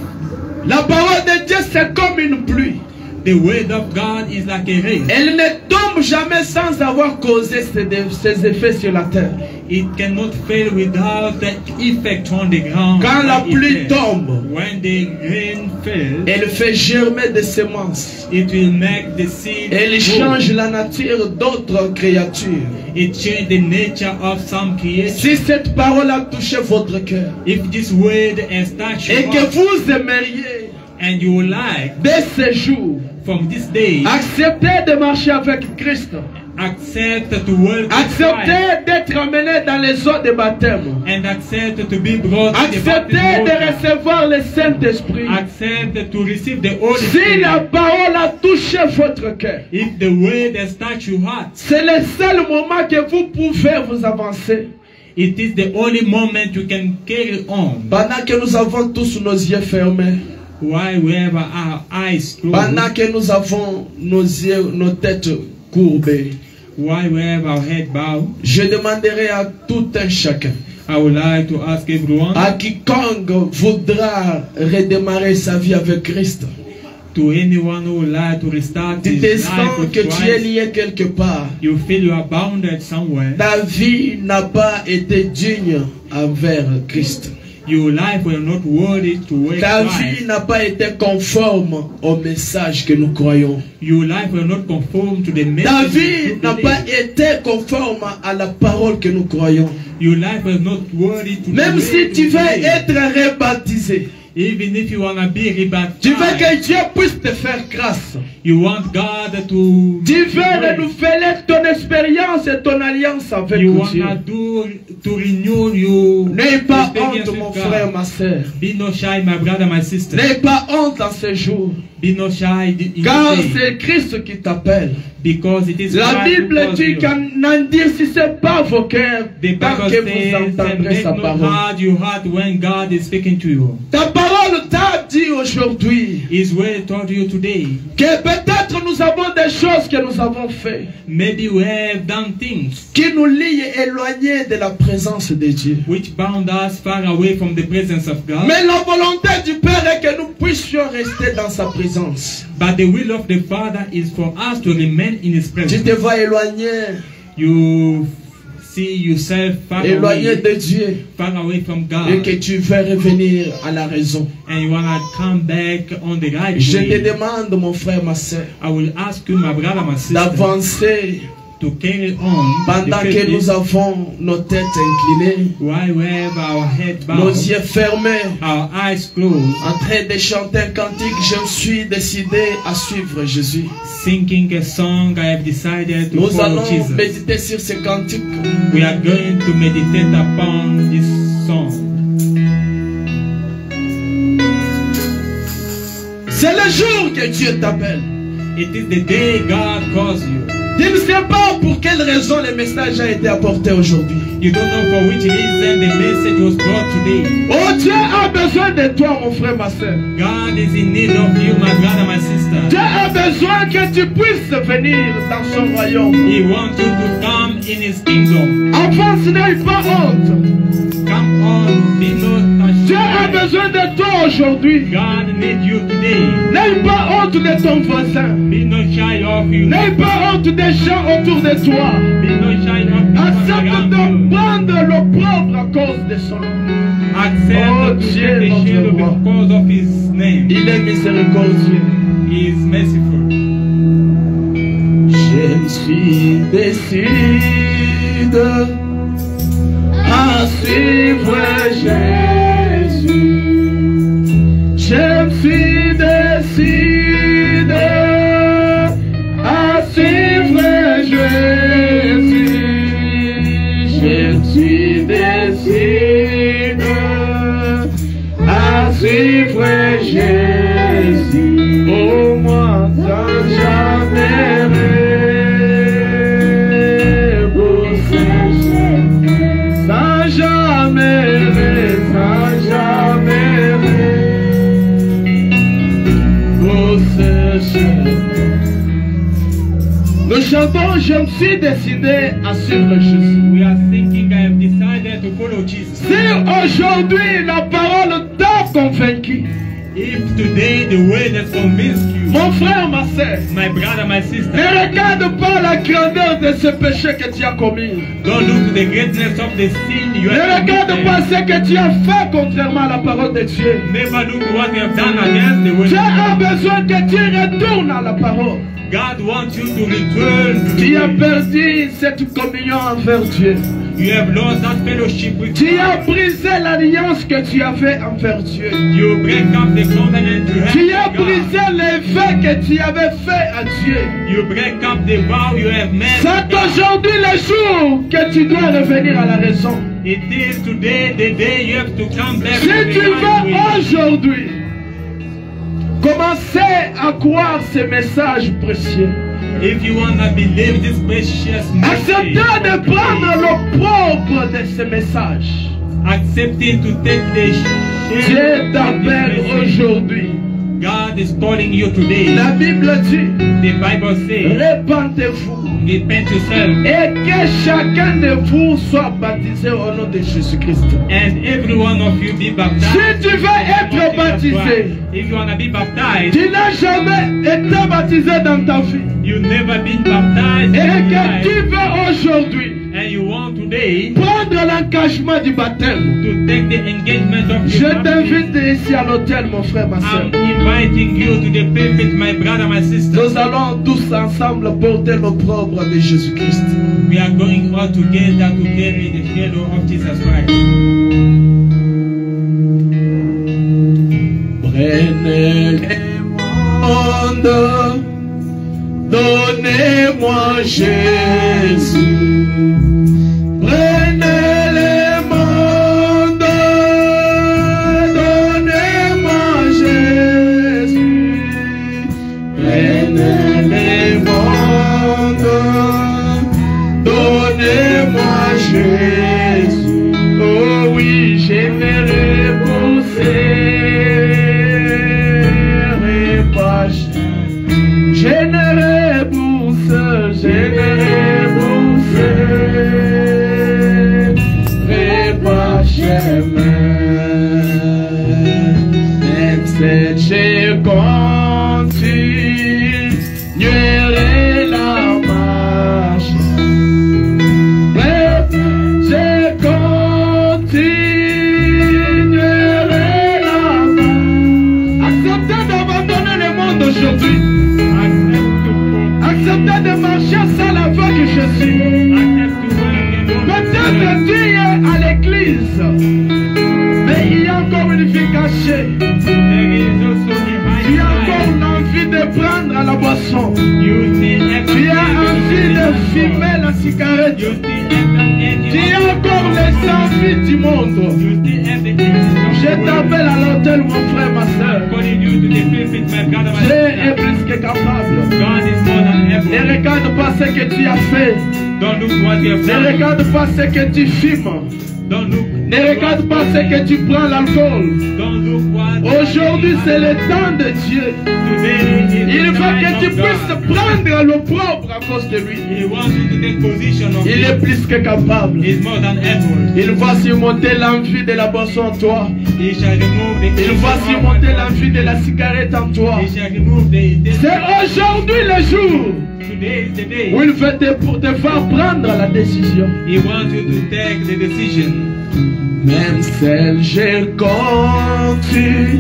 Speaker 1: la parole de Dieu c'est comme une pluie.
Speaker 3: the word of God is like a rain.
Speaker 1: Elle ne tombe jamais sans avoir causé ses, ses effets sur la terre.
Speaker 3: It cannot fail without the effect on the ground.
Speaker 1: Quand la pluie tombe,
Speaker 3: when the rain falls,
Speaker 1: elle fait germer des semences.
Speaker 3: it will make the seed
Speaker 1: Elle
Speaker 3: grow.
Speaker 1: change la nature d'autres créatures.
Speaker 3: It change the nature of some creation.
Speaker 1: Si cette parole a touché votre cœur
Speaker 3: If this word has touched
Speaker 1: et que vous aimeriez
Speaker 3: and you like
Speaker 1: dès ce jour
Speaker 3: from this day
Speaker 1: accepter de marcher avec Christ,
Speaker 3: accept to work with Christ
Speaker 1: accepter d'être amené dans les eaux de baptême,
Speaker 3: and accept to be brought baptism
Speaker 1: de recevoir le Saint-Esprit.
Speaker 3: accept to receive the Holy
Speaker 1: Si la
Speaker 3: Spirit.
Speaker 1: parole a touché votre cœur,
Speaker 3: If the word has touched your heart,
Speaker 1: c'est le seul moment que vous pouvez vous avancer.
Speaker 3: it is the only moment you can carry on.
Speaker 1: Pendant que nous avons tous nos yeux fermés,
Speaker 3: While we have our eyes
Speaker 1: pendant
Speaker 3: closed,
Speaker 1: que nous avons nos yeux, nos têtes courbées,
Speaker 3: have our head bowed,
Speaker 1: je demanderai à tout un chacun,
Speaker 3: I would like to ask everyone,
Speaker 1: à quiconque voudra redémarrer sa vie avec Christ,
Speaker 3: to anyone who would like to restart
Speaker 1: tu te sens que tu es lié quelque part.
Speaker 3: you feel you are bounded somewhere.
Speaker 1: Ta vie n'a pas été digne envers Christ.
Speaker 3: Your life will not worthy to wait
Speaker 1: Ta vie n'a pas été conforme au message que nous croyons.
Speaker 3: Your life will not conform to the
Speaker 1: Ta vie n'a pas été conforme à la parole que nous croyons.
Speaker 3: Your life will not worthy to the
Speaker 1: Même si tu veux être rebaptisé, Tu veux que Dieu puisse te faire grâce.
Speaker 3: You want God to
Speaker 1: tu veux renouveler ton expérience et ton alliance avec
Speaker 3: you
Speaker 1: Dieu.
Speaker 3: To, to
Speaker 1: N'aie pas honte, mon frère, ma soeur. N'aie pas honte
Speaker 3: dans ces jours.
Speaker 1: Car c'est Christ qui t'appelle. La Bible dit qu'en n'endurcissez pas vos cœurs
Speaker 3: parce
Speaker 1: que vous entendrez sa parole. Ta parole t'a dit aujourd'hui
Speaker 3: His word told you today.
Speaker 1: que peut-être nous avons des choses que nous avons fait
Speaker 3: Maybe we have done things
Speaker 1: qui nous lient éloignés de la présence de Dieu.
Speaker 3: which bound us far away from the presence of God.
Speaker 1: Mais la volonté du Père est que nous puissions rester dans sa présence.
Speaker 3: But the will of the Father is for us to remain in His
Speaker 1: Tu te
Speaker 3: presence.
Speaker 1: vois éloigné,
Speaker 3: You see yourself far
Speaker 1: éloigné
Speaker 3: away,
Speaker 1: de Dieu
Speaker 3: far away from
Speaker 1: et que
Speaker 3: God,
Speaker 1: tu veux revenir à la raison.
Speaker 3: and you wanna come back on the right
Speaker 1: Je te
Speaker 3: way.
Speaker 1: demande, mon frère, ma soeur,
Speaker 3: I will ask you, my brother, my sister,
Speaker 1: d'avancer pendant
Speaker 3: the
Speaker 1: que nous avons nos têtes inclinées,
Speaker 3: while we have our head
Speaker 1: nos yeux fermés,
Speaker 3: our eyes closed,
Speaker 1: en train de chanter un cantique. Je suis décidé à suivre Jésus.
Speaker 3: singing a song. I have decided to
Speaker 1: Nous
Speaker 3: follow
Speaker 1: allons
Speaker 3: Jesus.
Speaker 1: méditer sur ce cantique.
Speaker 3: We are going to meditate upon this song.
Speaker 1: C'est le jour que Dieu t'appelle.
Speaker 3: It is the day God calls you.
Speaker 1: Tu ne sais pas pour quelle raison le message a été apporté aujourd'hui.
Speaker 3: You don't know for which reason the message was brought today.
Speaker 1: Oh, Dieu a besoin de toi, mon frère, ma soeur.
Speaker 3: God is in need of you, my brother, my sister.
Speaker 1: Dieu a besoin que tu puisses venir dans son royaume.
Speaker 3: He wants you to come in His kingdom.
Speaker 1: Avance, n'aie pas honte.
Speaker 3: Come on, be not
Speaker 1: Dieu a
Speaker 3: ashamed.
Speaker 1: besoin de toi aujourd'hui.
Speaker 3: God needs you today.
Speaker 1: N'aie pas honte de ton voisin.
Speaker 3: Be not shy of you.
Speaker 1: N'aie pas honte des gens autour de toi. Accepte de prendre l'opprobre à cause de son nom.
Speaker 3: Accept
Speaker 1: Oh, Dieu,
Speaker 3: take the
Speaker 1: notre
Speaker 3: shield
Speaker 1: roi.
Speaker 3: because of His name.
Speaker 1: Il est miséricordieux.
Speaker 3: He is merciful.
Speaker 1: Je me suis décidé à suivre Jésus. Jésus. Au moins sans jamais repousser. Sans jamais, sans jamais repousser. Nous chantons, je me suis décidé à suivre Jésus.
Speaker 3: We are thinking I have decided to follow Jesus.
Speaker 1: Si aujourd'hui la parole
Speaker 3: If today the word has convinced you,
Speaker 1: mon frère, ma soeur,
Speaker 3: my brother, my
Speaker 1: ne
Speaker 3: sister,
Speaker 1: regarde pas la grandeur de ce péché que tu as commis.
Speaker 3: don't look to the greatness of the sin you
Speaker 1: Ne
Speaker 3: have
Speaker 1: regarde pas
Speaker 3: committed.
Speaker 1: ce que tu as fait contrairement à la parole de Dieu.
Speaker 3: Never look what you have done against the word
Speaker 1: Dieu a
Speaker 3: of God.
Speaker 1: besoin que tu retournes à la parole.
Speaker 3: God wants you to return to
Speaker 1: Tu as perdu cette communion envers Dieu.
Speaker 3: You have lost that fellowship with
Speaker 1: Tu as brisé l'alliance que tu avais envers Dieu.
Speaker 3: You break up the covenant you
Speaker 1: Tu as brisé les vœux que tu avais fait à Dieu.
Speaker 3: You break up the vow you have made.
Speaker 1: C'est aujourd'hui le jour que tu dois revenir à la raison.
Speaker 3: It is today the day you have to come back
Speaker 1: Si
Speaker 3: to
Speaker 1: tu veux aujourd'hui commencer à croire ces messages précieux,
Speaker 3: If you want to believe this precious message,
Speaker 1: acceptez de prendre le propre de ces messages.
Speaker 3: accepting to take the shame
Speaker 1: Dieu t'appelle aujourd'hui.
Speaker 3: God is calling you today.
Speaker 1: La Bible dit,
Speaker 3: The Bible says,
Speaker 1: répandez-vous
Speaker 3: repent yourself
Speaker 1: et que chacun de vous soit baptisé au nom de Jésus-Christ.
Speaker 3: and every one of you be baptized.
Speaker 1: Si tu veux être baptisé,
Speaker 3: If you want to be baptized,
Speaker 1: tu n'as jamais été baptisé dans ta vie
Speaker 3: you've never been baptized
Speaker 1: et que tu veux aujourd'hui
Speaker 3: and you want today
Speaker 1: prendre l'engagement du baptême,
Speaker 3: to take the
Speaker 1: je t'invite ici à l'hôtel, mon frère, ma soeur. Nous allons tous ensemble porter l'opprobre de Jésus-Christ.
Speaker 3: We are going all together to carry the shadow of Jesus Christ.
Speaker 1: Prenez les mondes, donnez-moi Jésus. De fumer la cigarette. Tu as encore les envies du monde. Je t'appelle à l'hôtel, mon frère, ma soeur. Dieu est
Speaker 3: sister.
Speaker 1: plus que capable. Ne regarde pas ce que tu as fait. Ne regarde pas ce que tu fumes. Ne regarde pas ce que tu prends l'alcool. Aujourd'hui, c'est le temps de Dieu. Il veut que tu puisses prendre l'opprobre à cause de lui. Il est plus que capable. Il va surmonter l'envie de la boisson en toi. Il va surmonter l'envie de la cigarette en toi. C'est aujourd'hui le jour où il veut te, te faire prendre la décision.
Speaker 3: He wants you to take the decision.
Speaker 1: Même celle je continuerai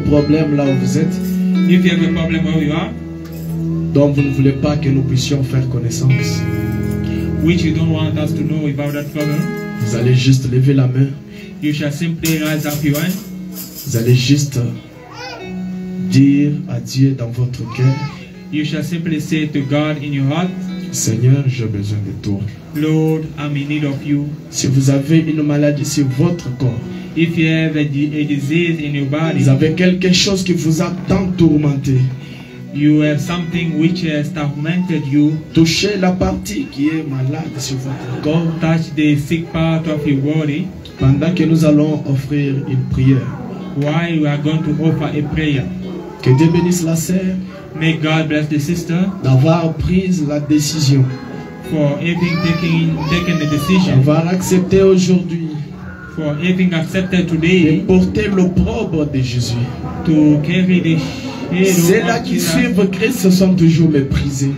Speaker 1: problème là où vous êtes,
Speaker 3: If you have a problem where you are,
Speaker 1: dont vous ne voulez pas que nous puissions faire connaissance,
Speaker 3: which you don't want us to know about that problem,
Speaker 1: vous allez juste lever la main,
Speaker 3: you shall simply rise up your hand.
Speaker 1: vous allez juste dire à Dieu dans votre cœur,
Speaker 3: You shall simply say to God in your heart,
Speaker 1: Seigneur, j'ai besoin de toi.
Speaker 3: Lord, I'm in need of you.
Speaker 1: Si vous avez une maladie sur votre corps,
Speaker 3: If you have a, a disease in your body,
Speaker 1: vous avez quelque chose qui vous a tant tourmenté,
Speaker 3: you have something which has tormented you,
Speaker 1: touchez la partie qui est malade sur votre corps
Speaker 3: touch the sick part of your body,
Speaker 1: pendant que nous allons offrir une prière.
Speaker 3: while we are going to offer a prayer.
Speaker 1: Que Dieu bénisse la sœur
Speaker 3: May God bless the sister
Speaker 1: d'avoir pris la décision,
Speaker 3: for having taken, taken the decision,
Speaker 1: d'avoir accepté aujourd'hui
Speaker 3: for having accepted
Speaker 1: de
Speaker 3: today
Speaker 1: porter l'opprobre de Jésus.
Speaker 3: to carry the
Speaker 1: Ceux-là qui suivent Christ sont toujours méprisés.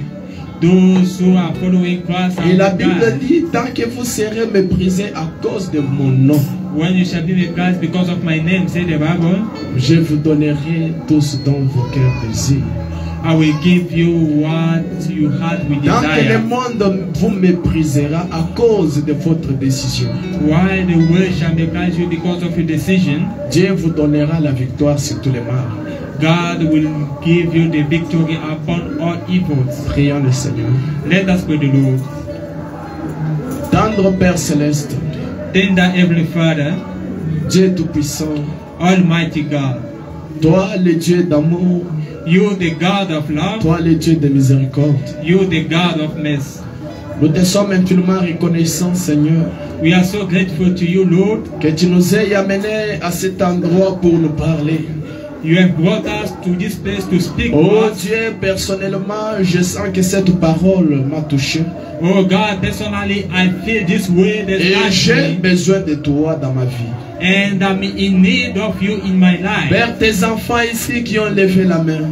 Speaker 3: Those who are following Christ
Speaker 1: Et la Bible dit, tant que vous serez méprisés à cause de mon nom,
Speaker 3: When you shall be made because of my name, say the Bible,
Speaker 1: je vous donnerai tout ce dont vos cœurs désirent.
Speaker 3: I will give you what you had with
Speaker 1: Tant que le
Speaker 3: desire.
Speaker 1: monde vous méprisera à cause de votre décision,
Speaker 3: While the world shall méprise you because of your decision,
Speaker 1: Dieu vous donnera la victoire sur tous les mal.
Speaker 3: God will give you the victory upon all evils.
Speaker 1: Prions le Seigneur.
Speaker 3: Let us pray the Lord.
Speaker 1: Tendre Père céleste,
Speaker 3: Tender Heavenly Father,
Speaker 1: Dieu tout-puissant,
Speaker 3: Almighty God,
Speaker 1: toi le Dieu d'amour,
Speaker 3: you the God of love,
Speaker 1: toi le Dieu de miséricorde.
Speaker 3: you the God of mercy.
Speaker 1: Nous te sommes infiniment reconnaissants, Seigneur,
Speaker 3: We are so grateful to you, Lord.
Speaker 1: que tu nous aies amenés à cet endroit pour nous parler.
Speaker 3: You have brought us to this place to speak
Speaker 1: Oh. Dieu, personnellement, je sens que cette parole m'a touché.
Speaker 3: Oh God, personally, I feel this way that
Speaker 1: Et j'ai besoin de toi dans ma vie.
Speaker 3: and I'm in need of you in my life.
Speaker 1: Père, tes enfants ici qui ont levé la main,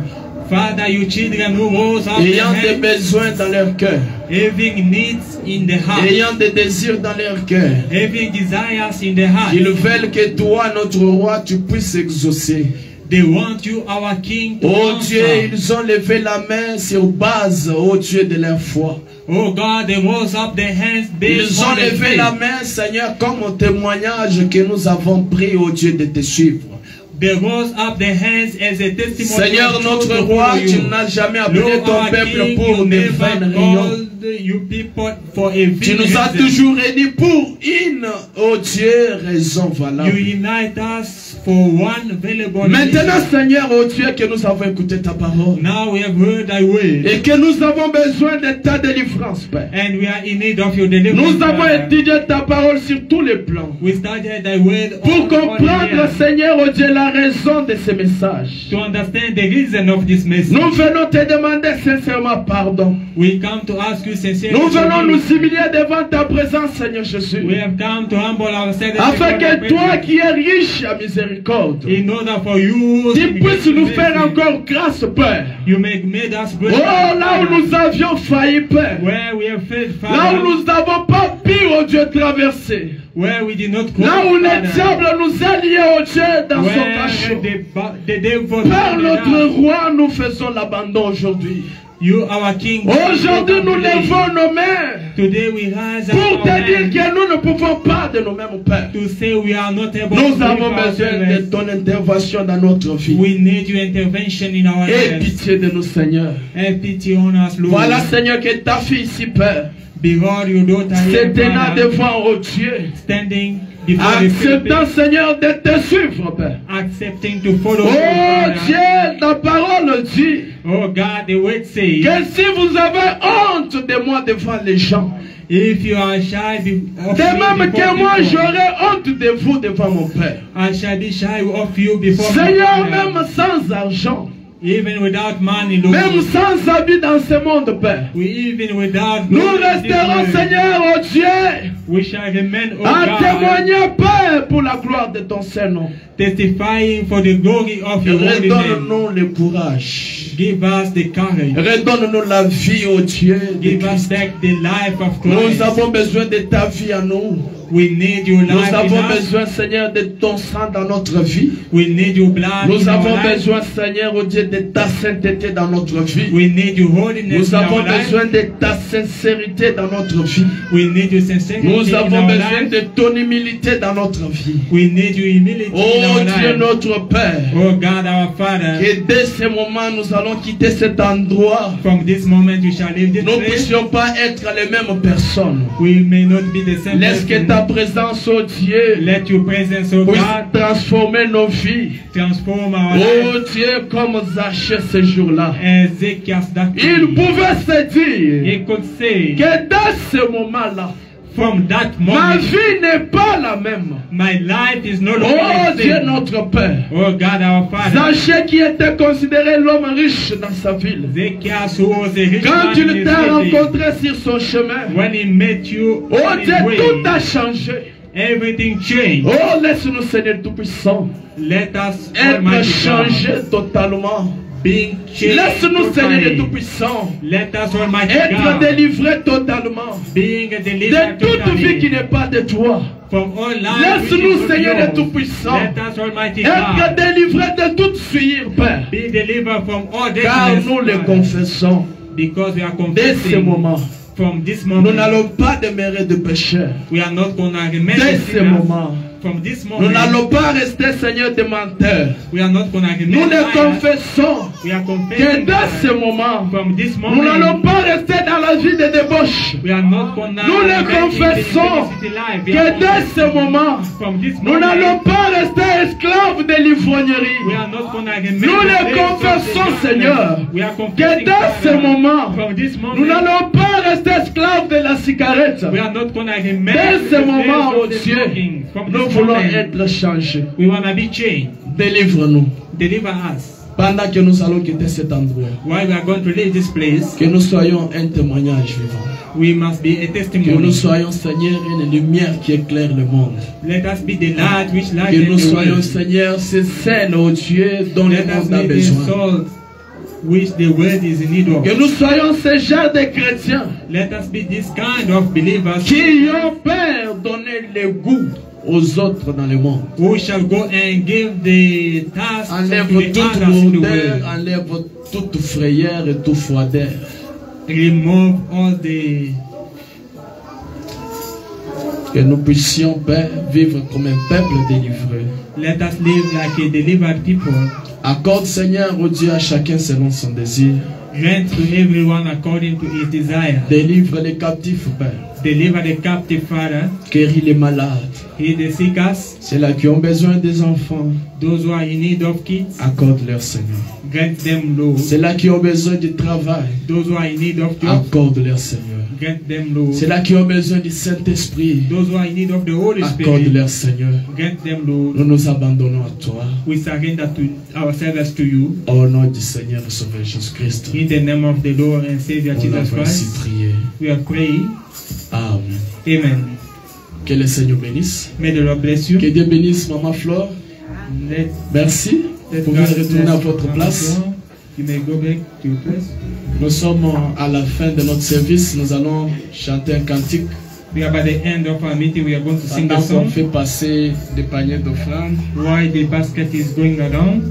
Speaker 3: Father, you children who rose up
Speaker 1: ayant des besoins dans leur cœur,
Speaker 3: having needs in the heart,
Speaker 1: ayant des désirs dans leur cœur,
Speaker 3: having desires in the heart.
Speaker 1: ils veulent que toi, notre roi, tu puisses exaucer.
Speaker 3: They want you, our King, to
Speaker 1: Oh
Speaker 3: answer.
Speaker 1: Dieu, ils ont levé la main sur base, oh Dieu, de leur foi.
Speaker 3: Oh God, they rose up their hands
Speaker 1: Ils ont levé la main, Seigneur, comme un témoignage que nous avons pris, oh Dieu, de te suivre.
Speaker 3: They rose up their hands as a testimony.
Speaker 1: Seigneur, notre roi, tu
Speaker 3: you.
Speaker 1: n'as jamais appelé
Speaker 3: Lord,
Speaker 1: ton peuple
Speaker 3: King,
Speaker 1: pour
Speaker 3: you you for a
Speaker 1: Tu nous as toujours réunis pour une, oh Dieu, raison
Speaker 3: You
Speaker 1: valable.
Speaker 3: unite us for one valuable
Speaker 1: Maintenant. Seigneur, oh Dieu, que nous avons écouté ta parole
Speaker 3: Now we have heard thy word
Speaker 1: et que nous avons besoin de ta délivrance, Père.
Speaker 3: and we are in need of your deliverance.
Speaker 1: Nous avons étudié ta parole sur tous les plans
Speaker 3: We started thy word
Speaker 1: pour comprendre, Seigneur, oh Dieu, la raison de ce message.
Speaker 3: to understand the reason of this message.
Speaker 1: Nous venons te demander sincèrement pardon.
Speaker 3: We come to ask you sincerely.
Speaker 1: Nous venons nous humilier devant ta présence, Seigneur Jésus.
Speaker 3: We have come to humble ourselves
Speaker 1: Afin que toi qui es riche à miséricorde,
Speaker 3: in order for you
Speaker 1: tu puisses nous faire encore grâce, Père.
Speaker 3: You make made us
Speaker 1: Oh, là où nous avions failli, Père.
Speaker 3: where we have failed,
Speaker 1: Là où nous n'avons pas pu, oh Dieu, traverser.
Speaker 3: where we did not cross,
Speaker 1: Là où le diable nous a liés, oh Dieu, dans son cachot.
Speaker 3: bound
Speaker 1: notre roi, nous faisons l'abandon aujourd'hui.
Speaker 3: You, our King.
Speaker 1: Aujourd'hui, nous levons nos mains
Speaker 3: today we rise
Speaker 1: pour
Speaker 3: our
Speaker 1: te dire que nous ne pouvons pas de nous-mêmes, Père.
Speaker 3: to say we are not able
Speaker 1: Nous
Speaker 3: to
Speaker 1: avons besoin de ton intervention dans notre vie.
Speaker 3: We need your intervention in our
Speaker 1: Aie
Speaker 3: lives.
Speaker 1: pitié de nous, Seigneur.
Speaker 3: Have pity on us, Lord.
Speaker 1: Voilà, Seigneur, que ta fille ici, Père,
Speaker 3: Behold your daughter
Speaker 1: se tenant devant, oh Dieu,
Speaker 3: standing before
Speaker 1: acceptant, Seigneur, de te suivre, Père.
Speaker 3: accepting to follow
Speaker 1: Oh. Dieu, ta parole dit
Speaker 3: Oh God, the word says,
Speaker 1: que si vous avez honte de moi devant les gens,
Speaker 3: if you are shy
Speaker 1: de
Speaker 3: me
Speaker 1: même que moi j'aurai honte de vous devant mon Père.
Speaker 3: I shall be shy of you before
Speaker 1: Seigneur, même sans argent,
Speaker 3: even without money, Lord.
Speaker 1: même sans habit dans ce monde, Père,
Speaker 3: we even without
Speaker 1: nous resterons, Seigneur, oh Dieu,
Speaker 3: we shall remain, oh
Speaker 1: à
Speaker 3: God,
Speaker 1: témoigner, Père, pour la gloire de ton Saint-Nom.
Speaker 3: testifying for the glory of your holy name.
Speaker 1: Redonne-nous le courage.
Speaker 3: Give us the courage.
Speaker 1: Redonne-nous la vie, oh Dieu.
Speaker 3: Give us back the life of
Speaker 1: Nous
Speaker 3: Christ.
Speaker 1: avons besoin de ta vie à nous.
Speaker 3: We need your
Speaker 1: Nous avons
Speaker 3: in us.
Speaker 1: besoin, Seigneur, de ton sang dans notre vie.
Speaker 3: We need your blood
Speaker 1: Nous
Speaker 3: in our
Speaker 1: avons besoin, Seigneur, oh Dieu, de ta sainteté dans notre vie.
Speaker 3: We need your holiness
Speaker 1: Nous
Speaker 3: in
Speaker 1: avons besoin de ta sincérité dans notre vie.
Speaker 3: We need your sincerity
Speaker 1: Nous
Speaker 3: in
Speaker 1: avons
Speaker 3: our
Speaker 1: besoin de ton humilité dans notre vie.
Speaker 3: We need your humility in
Speaker 1: Oh
Speaker 3: our
Speaker 1: Dieu, notre Père,
Speaker 3: Oh God, our Father,
Speaker 1: que dès ce moment, nous allons quitter cet endroit.
Speaker 3: from this moment you shall leave this
Speaker 1: Nous ne puissions pas être les mêmes personnes.
Speaker 3: We may not be the same
Speaker 1: Laisse que
Speaker 3: person.
Speaker 1: Ta présence, oh Dieu,
Speaker 3: Let your presence, oh
Speaker 1: puisse
Speaker 3: God,
Speaker 1: transformer nos vies.
Speaker 3: transform our
Speaker 1: Oh
Speaker 3: life.
Speaker 1: Dieu, comme Zachée ce jour-là.
Speaker 3: Ezekiel that
Speaker 1: Il pouvait se dire
Speaker 3: He could say,
Speaker 1: que dans ce moment-là,
Speaker 3: from that
Speaker 1: ma
Speaker 3: moment,
Speaker 1: vie n'est pas la même.
Speaker 3: my life is no
Speaker 1: Oh
Speaker 3: longer the
Speaker 1: Dieu,
Speaker 3: same.
Speaker 1: notre Père.
Speaker 3: Oh God, our Father,
Speaker 1: Zachée qui était considéré l'homme riche dans sa ville.
Speaker 3: Zacchaeus who was a rich
Speaker 1: Quand
Speaker 3: man
Speaker 1: il
Speaker 3: in
Speaker 1: t'a
Speaker 3: his city,
Speaker 1: rencontré sur son chemin,
Speaker 3: when he met you
Speaker 1: oh
Speaker 3: on his
Speaker 1: Dieu,
Speaker 3: way,
Speaker 1: tout a changé.
Speaker 3: everything changed.
Speaker 1: Oh, laisse-nous, Seigneur Tout-Puissant,
Speaker 3: Let us,
Speaker 1: être
Speaker 3: Almighty
Speaker 1: changé
Speaker 3: God,
Speaker 1: totalement. Laisse-nous, Seigneur,
Speaker 3: de
Speaker 1: Tout-Puissant, être délivrés totalement. De toute vie qui n'est pas de toi. Laisse-nous, Seigneur,
Speaker 3: de
Speaker 1: Tout-Puissant, être délivrés de toute suivre, Père. Car nous le confessons. Dès ce moment.
Speaker 3: From this moment, nous
Speaker 1: n'allons pas demeurer de pécheurs. Dès ce moment,
Speaker 3: From this
Speaker 1: nous
Speaker 3: moment,
Speaker 1: n'allons pas rester, Seigneur, des menteurs.
Speaker 3: we are not going to
Speaker 1: Nous
Speaker 3: remain
Speaker 1: le confessons
Speaker 3: We are
Speaker 1: que dès ce moment,
Speaker 3: from this
Speaker 1: nous n'allons pas rester dans la vie de débauche.
Speaker 3: we are not going to
Speaker 1: Nous le confessons que dès ce moment,
Speaker 3: from this
Speaker 1: nous n'allons pas rester esclaves de l'ivrognerie. Nous le confessons, Seigneur,
Speaker 3: darkness. We are
Speaker 1: Que dès ce moment,
Speaker 3: from this
Speaker 1: nous
Speaker 3: moment,
Speaker 1: n'allons pas rester esclaves de la cigarette.
Speaker 3: we are not going to remain
Speaker 1: Dès
Speaker 3: the
Speaker 1: ce moment, oh Dieu, nous voulons être changés.
Speaker 3: we want to be changed.
Speaker 1: Délivre-nous.
Speaker 3: Deliver us.
Speaker 1: Pendant que nous allons quitter cet endroit,
Speaker 3: While we are going to leave this place,
Speaker 1: que nous soyons un témoignage vivant.
Speaker 3: we must be a
Speaker 1: Que nous
Speaker 3: testimony.
Speaker 1: soyons, Seigneur, une lumière qui éclaire le monde.
Speaker 3: Let us be the light which light
Speaker 1: Que nous soyons,
Speaker 3: world.
Speaker 1: Seigneur, ces scènes, oh Dieu, dont le
Speaker 3: Let us
Speaker 1: monde a besoin.
Speaker 3: which the world is in need of.
Speaker 1: Que nous soyons ces gens de chrétiens
Speaker 3: Let us be this kind of believers
Speaker 1: qui ont peur donner le goût aux autres dans le monde.
Speaker 3: who shall go and give the task to
Speaker 1: Enlève
Speaker 3: the
Speaker 1: toute
Speaker 3: in the
Speaker 1: lourdeur,
Speaker 3: world.
Speaker 1: enlève toute frayeur et toute froideur.
Speaker 3: Remove all the
Speaker 1: Que nous puissions, Père, vivre comme un peuple délivré.
Speaker 3: let us live like a delivered people.
Speaker 1: Accorde, Seigneur, au Dieu, à chacun selon son désir.
Speaker 3: Grant to everyone according to his desire.
Speaker 1: Délivre les captifs, Père.
Speaker 3: Deliver the captive, Father.
Speaker 1: Guéris les malades.
Speaker 3: Heal the sick us.
Speaker 1: Ceux-là qui ont besoin des enfants,
Speaker 3: Those who are in need of kids.
Speaker 1: accorde-leur, Seigneur.
Speaker 3: Grant them, Lord.
Speaker 1: Ceux-là qui ont besoin du travail,
Speaker 3: Those who are in need of
Speaker 1: accorde-leur, Seigneur.
Speaker 3: Grant them, Lord.
Speaker 1: Ceux-là qui ont besoin du Saint-Esprit,
Speaker 3: Those who are in need of the Holy Spirit.
Speaker 1: accorde-leur, Seigneur.
Speaker 3: Grant them, Lord.
Speaker 1: Nous nous abandonnons à toi.
Speaker 3: We surrender to ourselves to you.
Speaker 1: Au nom du Seigneur et Sauveur Jésus-Christ.
Speaker 3: In the name of the Lord and Savior
Speaker 1: On a
Speaker 3: Jesus
Speaker 1: ainsi
Speaker 3: Christ.
Speaker 1: prié.
Speaker 3: We are praying.
Speaker 1: Amen.
Speaker 3: Amen.
Speaker 1: Que le Seigneur bénisse.
Speaker 3: May the Lord bless you.
Speaker 1: Que Dieu bénisse Maman Flore.
Speaker 3: Let,
Speaker 1: Merci.
Speaker 3: let
Speaker 1: Vous pouvez retourner à votre place.
Speaker 3: You may go back to your place.
Speaker 1: Nous sommes à la fin de notre service. Nous allons chanter un cantique.
Speaker 3: We are by the end of our meeting. We are going to sing a song.
Speaker 1: fait passer des paniers d'offrandes.
Speaker 3: While the basket is going around,